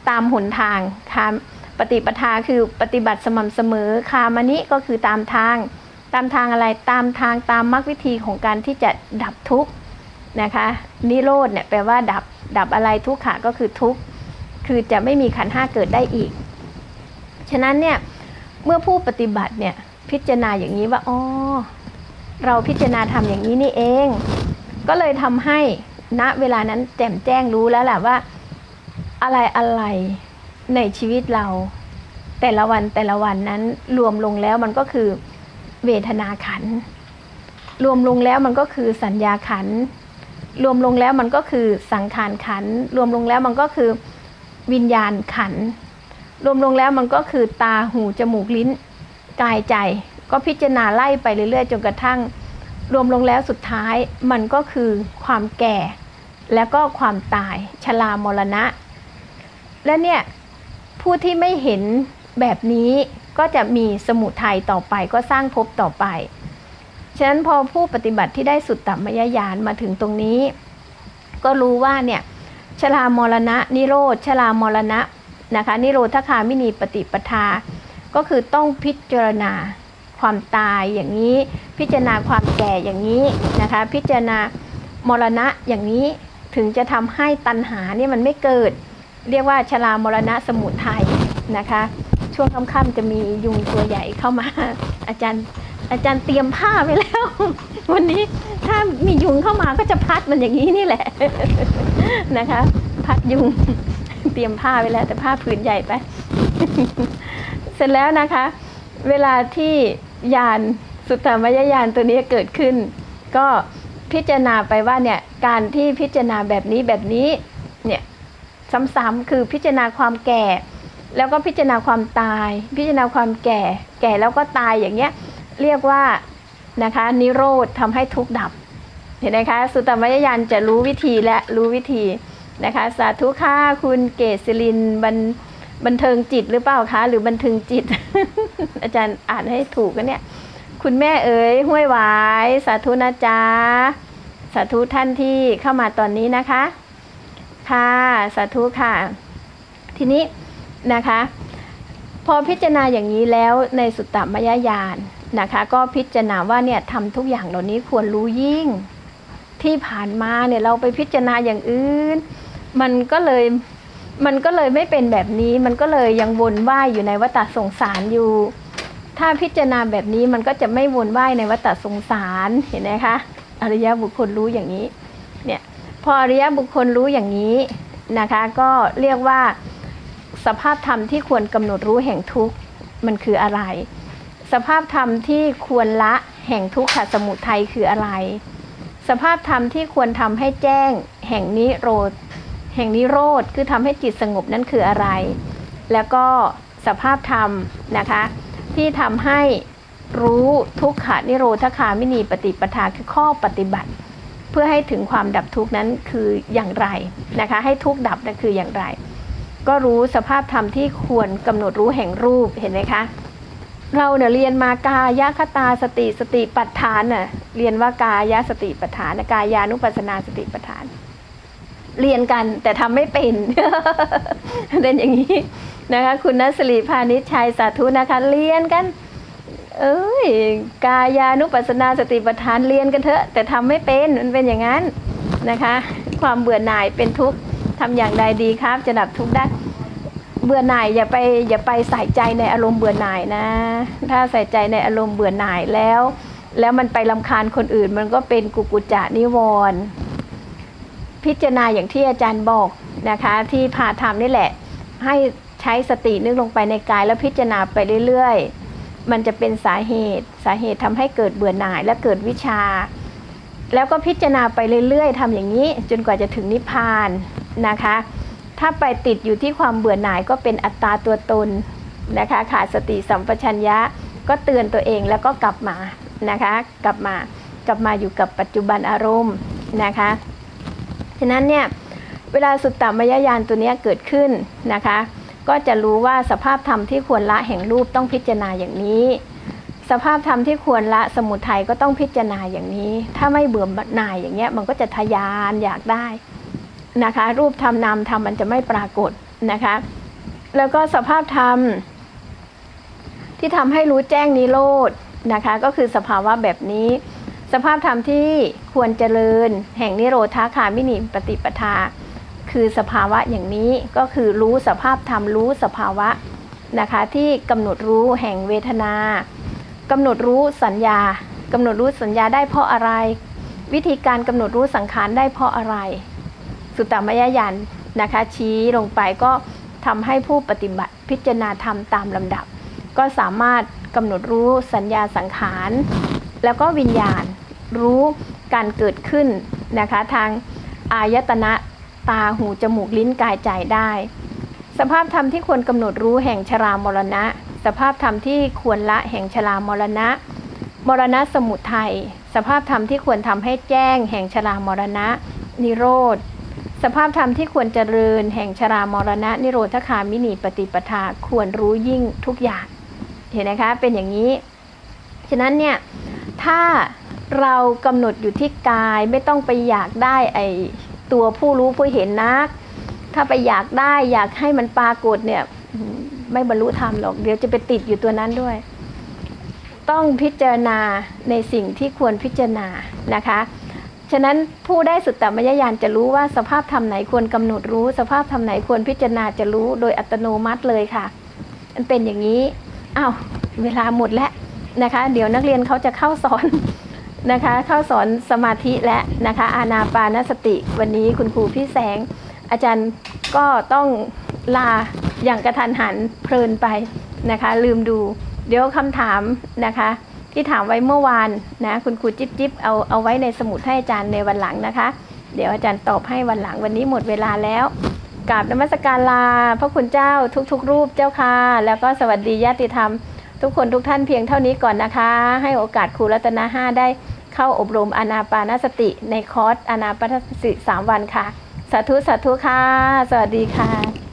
ตามหนทางคามปฏิปทาคือปฏิบัติสม่ำเสมอคามนิก็คือตามทาง ตามทางอะไรตามทางตามมรรควิธีของการที่จะดับทุกข์ นะคะนิโรธเนี่ยแปลว่าดับดับอะไรทุกขาก็คือทุกคือจะไม่มีขันห้าเกิดได้อีก ฉะนั้นเนี่ยเมื่อผู้ปฏิบัติเนี่ยพิจารณาอย่างนี้ว่าอ๋อเราพิจารณาทำอย่างนี้นี่เอง ก็เลยทำให้ณเวลานั้นแจ่มแจ้งรู้แล้วแหละว่า อะไรอะไรในชีวิตเรา แต่ละวันแต่ละวันนั้นรวมลงแล้วมันก็คือเวทนาขัน รวมลงแล้วมันก็คือสัญญาขัน รวมลงแล้วมันก็คือสังขารขัน รวมลงแล้วมันก็คือวิญญาณขัน รวมลงแล้วมันก็คือตาหูจมูกลิ้นกายใจ ก็พิจารณาไล่ไปเรื่อยๆ จนกระทั่ง รวมลงแล้วสุดท้ายมันก็คือความแก่ แล้วก็ความตายชรามรณะ และเนี่ยผู้ที่ไม่เห็นแบบนี้ก็จะมีสมุทัยต่อไปก็สร้างภพต่อไป ฉะนั้นพอผู้ปฏิบัติที่ได้สุดตัมมยญาณมาถึงตรงนี้ ก็รู้ว่าเนี่ยชรามรณะนิโรธชรามรณะนะคะนิโรธคามินีปฏิปทา ก็คือต้องพิจารณาความตายอย่างนี้ พิจารณาความแก่อย่างนี้นะคะพิจารณามรณะอย่างนี้ถึงจะทำให้ตัณหาเนี่ยมันไม่เกิด เรียกว่าชรามรณะสมุทัยนะคะ ช่วงค่ำๆจะมียุงตัวใหญ่เข้ามาอาจารย์ อาจารย์เตรียมผ้าไว้แล้ว วันนี้ถ้ามียุงเข้ามาก็จะพัดมันอย่างนี้นี่แหละนะคะ พัดยุงเตรียมผ้าไว้แล้ว แต่ผ้าผืนใหญ่ไป เสร็จแล้วนะคะ เวลาที่ยานสุตตมยญาณตัวนี้เกิดขึ้น ก็พิจารณาไปว่าเนี่ยการที่พิจารณาแบบนี้แบบนี้เนี่ยซ้ำๆคือพิจารณาความแก่ แล้วก็พิจารณาความตาย พิจารณาความแก่ แก่แล้วก็ตายอย่างเงี้ย เรียกว่านะคะนิโรธทำให้ทุกข์ดับ เห็นไหมคะสุตตมยญาณจะรู้วิธีและรู้วิธีนะคะสาธุค่ะคุณเกศรินบันบันเทิงจิตหรือเปล่าคะหรือบันเทิงจิต อาจารย์อ่านให้ถูกกันเนี่ย คุณแม่เอ๋ยห้วยหวาย สาธุนะจ๊ะสาธุท่านที่เข้ามาตอนนี้นะคะ ค่ะสาธุค่ะ ทีนี้นะคะ พอพิจารณาอย่างนี้แล้วในสุตตมยญาณ นะคะก็พิจารณาว่าเนี่ยทำทุกอย่างเหล่านี้ควรรู้ยิ่ง ที่ผ่านมาเนี่ยเราไปพิจารณาอย่างอื่น มันก็เลยมันก็เลยไม่เป็นแบบนี้มันก็เลยยังวนว่ายอยู่ในวัฏสงสารอยู่ ถ้าพิจารณาแบบนี้มันก็จะไม่วนว่ายในวัฏสงสารเห็นไหมคะอริยบุคคลรู้อย่างนี้เนี่ยพออริยบุคคลรู้อย่างนี้นะคะก็เรียกว่าสภาพธรรมที่ควรกำหนดรู้แห่งทุกข์มันคืออะไร สภาพธรรมที่ควรละแห่งทุกขสมุทัยคืออะไร สภาพธรรมที่ควรทำให้แจ้ง แห่งนิโรธ แห่งนิโรธคือทำให้จิตสงบนั่นคืออะไร แล้วก็สภาพธรรมนะคะที่ทำให้รู้ทุกขานิโรธคามินีปฏิปทาคือข้อปฏิบัติ เพื่อให้ถึงความดับทุกข์นั้นคืออย่างไรนะคะให้ทุกข์ดับนั่นคืออย่างไร ก็รู้สภาพธรรมที่ควรกำหนดรู้แห่งรูปเห็นไหมคะ เราเนี่ยเรียนมากายคตาสติสติปัฏฐานน่ะเรียนว่ากายสติปัฏฐานกายานุปัสนาสติปัฏฐาน เรียนกันแต่ทำไม่เป็นเป็นอย่างนี้นะคะ คุณนัสรีพาณิชชัยสาธุนะคะ เรียนกัน เอ้ยกายานุปัสนาสติปัฏฐานเรียนกันเถอะ แต่ทำไม่เป็นมันเป็นอย่างนั้นนะคะ ความเบื่อหน่ายเป็นทุกข์ทำอย่างใดดีครับ จะดับทุกข์ได้ เบื่อหน่ายอย่าไปอย่าไปใส่ใจในอารมณ์เบื่อหน่ายนะ ถ้าใส่ใจในอารมณ์เบื่อหน่ายแล้ว แล้วมันไปลำคาญคนอื่น มันก็เป็นกุกุจะนิวรณ์พิจารณาอย่างที่อาจารย์บอกนะคะที่พาทำนี่แหละ ให้ใช้สตินึกลงไปในกายแล้วพิจารณาไปเรื่อยๆ มันจะเป็นสาเหตุสาเหตุทำให้เกิดเบื่อหน่ายและเกิดวิชา แล้วก็พิจารณาไปเรื่อยๆทำอย่างนี้ จนกว่าจะถึงนิพพานนะคะ ถ้าไปติดอยู่ที่ความเบื่อหน่ายก็เป็นอัตตาตัวตนนะคะขาดสติสัมปชัญญะก็เตือนตัวเองแล้วก็กลับมานะคะกลับมากลับมาอยู่กับปัจจุบันอารมณ์นะคะฉะนั้นเนี่ยเวลาสุตตมยญาณตัวนี้เกิดขึ้นนะคะก็จะรู้ว่าสภาพธรรมที่ควรละแห่งรูปต้องพิจารณาอย่างนี้ สภาพธรรมที่ควรละสมุทัยก็ต้องพิจารณาอย่างนี้ ถ้าไม่เบื่อหน่ายอย่างเงี้ยมันก็จะทยานอยากได้ นะคะ รูปธรรมนามธรรมมันจะไม่ปรากฏนะคะ แล้วก็สภาพธรรม ที่ทำให้รู้แจ้งนิโรธนะคะ ก็คือสภาวะแบบนี้ สภาพธรรมที่ควรเจริญ แห่งนิโรธาคามินิปฏิปทา คือสภาวะอย่างนี้ก็คือรู้สภาพธรรมรู้สภาวะนะคะที่กำหนดรู้แห่งเวทนากำหนดรู้สัญญากำหนดรู้สัญญาได้เพราะอะไร วิธีการกำหนดรู้สังขารได้เพราะอะไร สุตตมยญาณนะคะ ชี้ลงไปก็ทำให้ผู้ปฏิบัติพิจารณาธรรมตามลำดับ ก็สามารถกำหนดรู้สัญญาสังขาร แล้วก็วิญญาณรู้การเกิดขึ้นนะคะ ทางอายตนะตาหูจมูกลิ้นกายใจได้ สภาพธรรมที่ควรกำหนดรู้แห่งชรามรณะ สภาพธรรมที่ควรละแห่งชรามรณะ มรณะสมุทัยสภาพธรรมที่ควรทำให้แจ้งแห่งชรามรณะ นิโรธ สภาพธรรมที่ควรเจริญ แห่งชรามรณะ นิโรธคามินีปฏิปทาควรรู้ยิ่งทุกอย่าง เห็นไหมคะเป็นอย่างนี้ ฉะนั้นเนี่ยถ้าเรากำหนดอยู่ที่กายไม่ต้องไปอยากได้ไอตัวผู้รู้ผู้เห็นนัก ถ้าไปอยากได้อยากให้มันปรากฏเนี่ยไม่บรรลุธรรมหรอก เดี๋ยวจะไปติดอยู่ตัวนั้นด้วย ต้องพิจารณาในสิ่งที่ควรพิจารณานะคะ ฉะนั้นผู้ได้สุตตมยญาณจะรู้ว่าสภาพธรรมไหนควรกำหนดรู้ สภาพธรรมไหนควรพิจารณาจะรู้โดยอัตโนมัติเลยค่ะ มันเป็นอย่างนี้อ้าวเวลาหมดแล้วนะคะ เดี๋ยวนักเรียนเขาจะเข้าสอนนะคะ เข้าสอนสมาธิและนะคะ อานาปานสติ วันนี้คุณครูพี่แสง อาจารย์ก็ต้องลาอย่างกระทันหันเพลินไปนะคะ ลืมดู เดี๋ยวคำถามนะคะ ที่ถามไว้เมื่อวานนะคุณครูจิ๊บจิ๊บเอาเอาไว้ในสมุดให้อาจารย์ในวันหลังนะคะ เดี๋ยวอาจารย์ตอบให้วันหลังวันนี้หมดเวลาแล้วกราบนมัสการลาพระคุณเจ้าทุกๆ รูปเจ้าค่ะ แล้วก็สวัสดีญาติธรรม ทุกคนทุกท่านเพียงเท่านี้ก่อนนะคะ ให้โอกาสครูรัตนาห้าได้เข้าอบรมอนาปานสติในคอร์สอนาปานสติสามวันค่ะ สาธุสาธุค่ะ สวัสดีค่ะ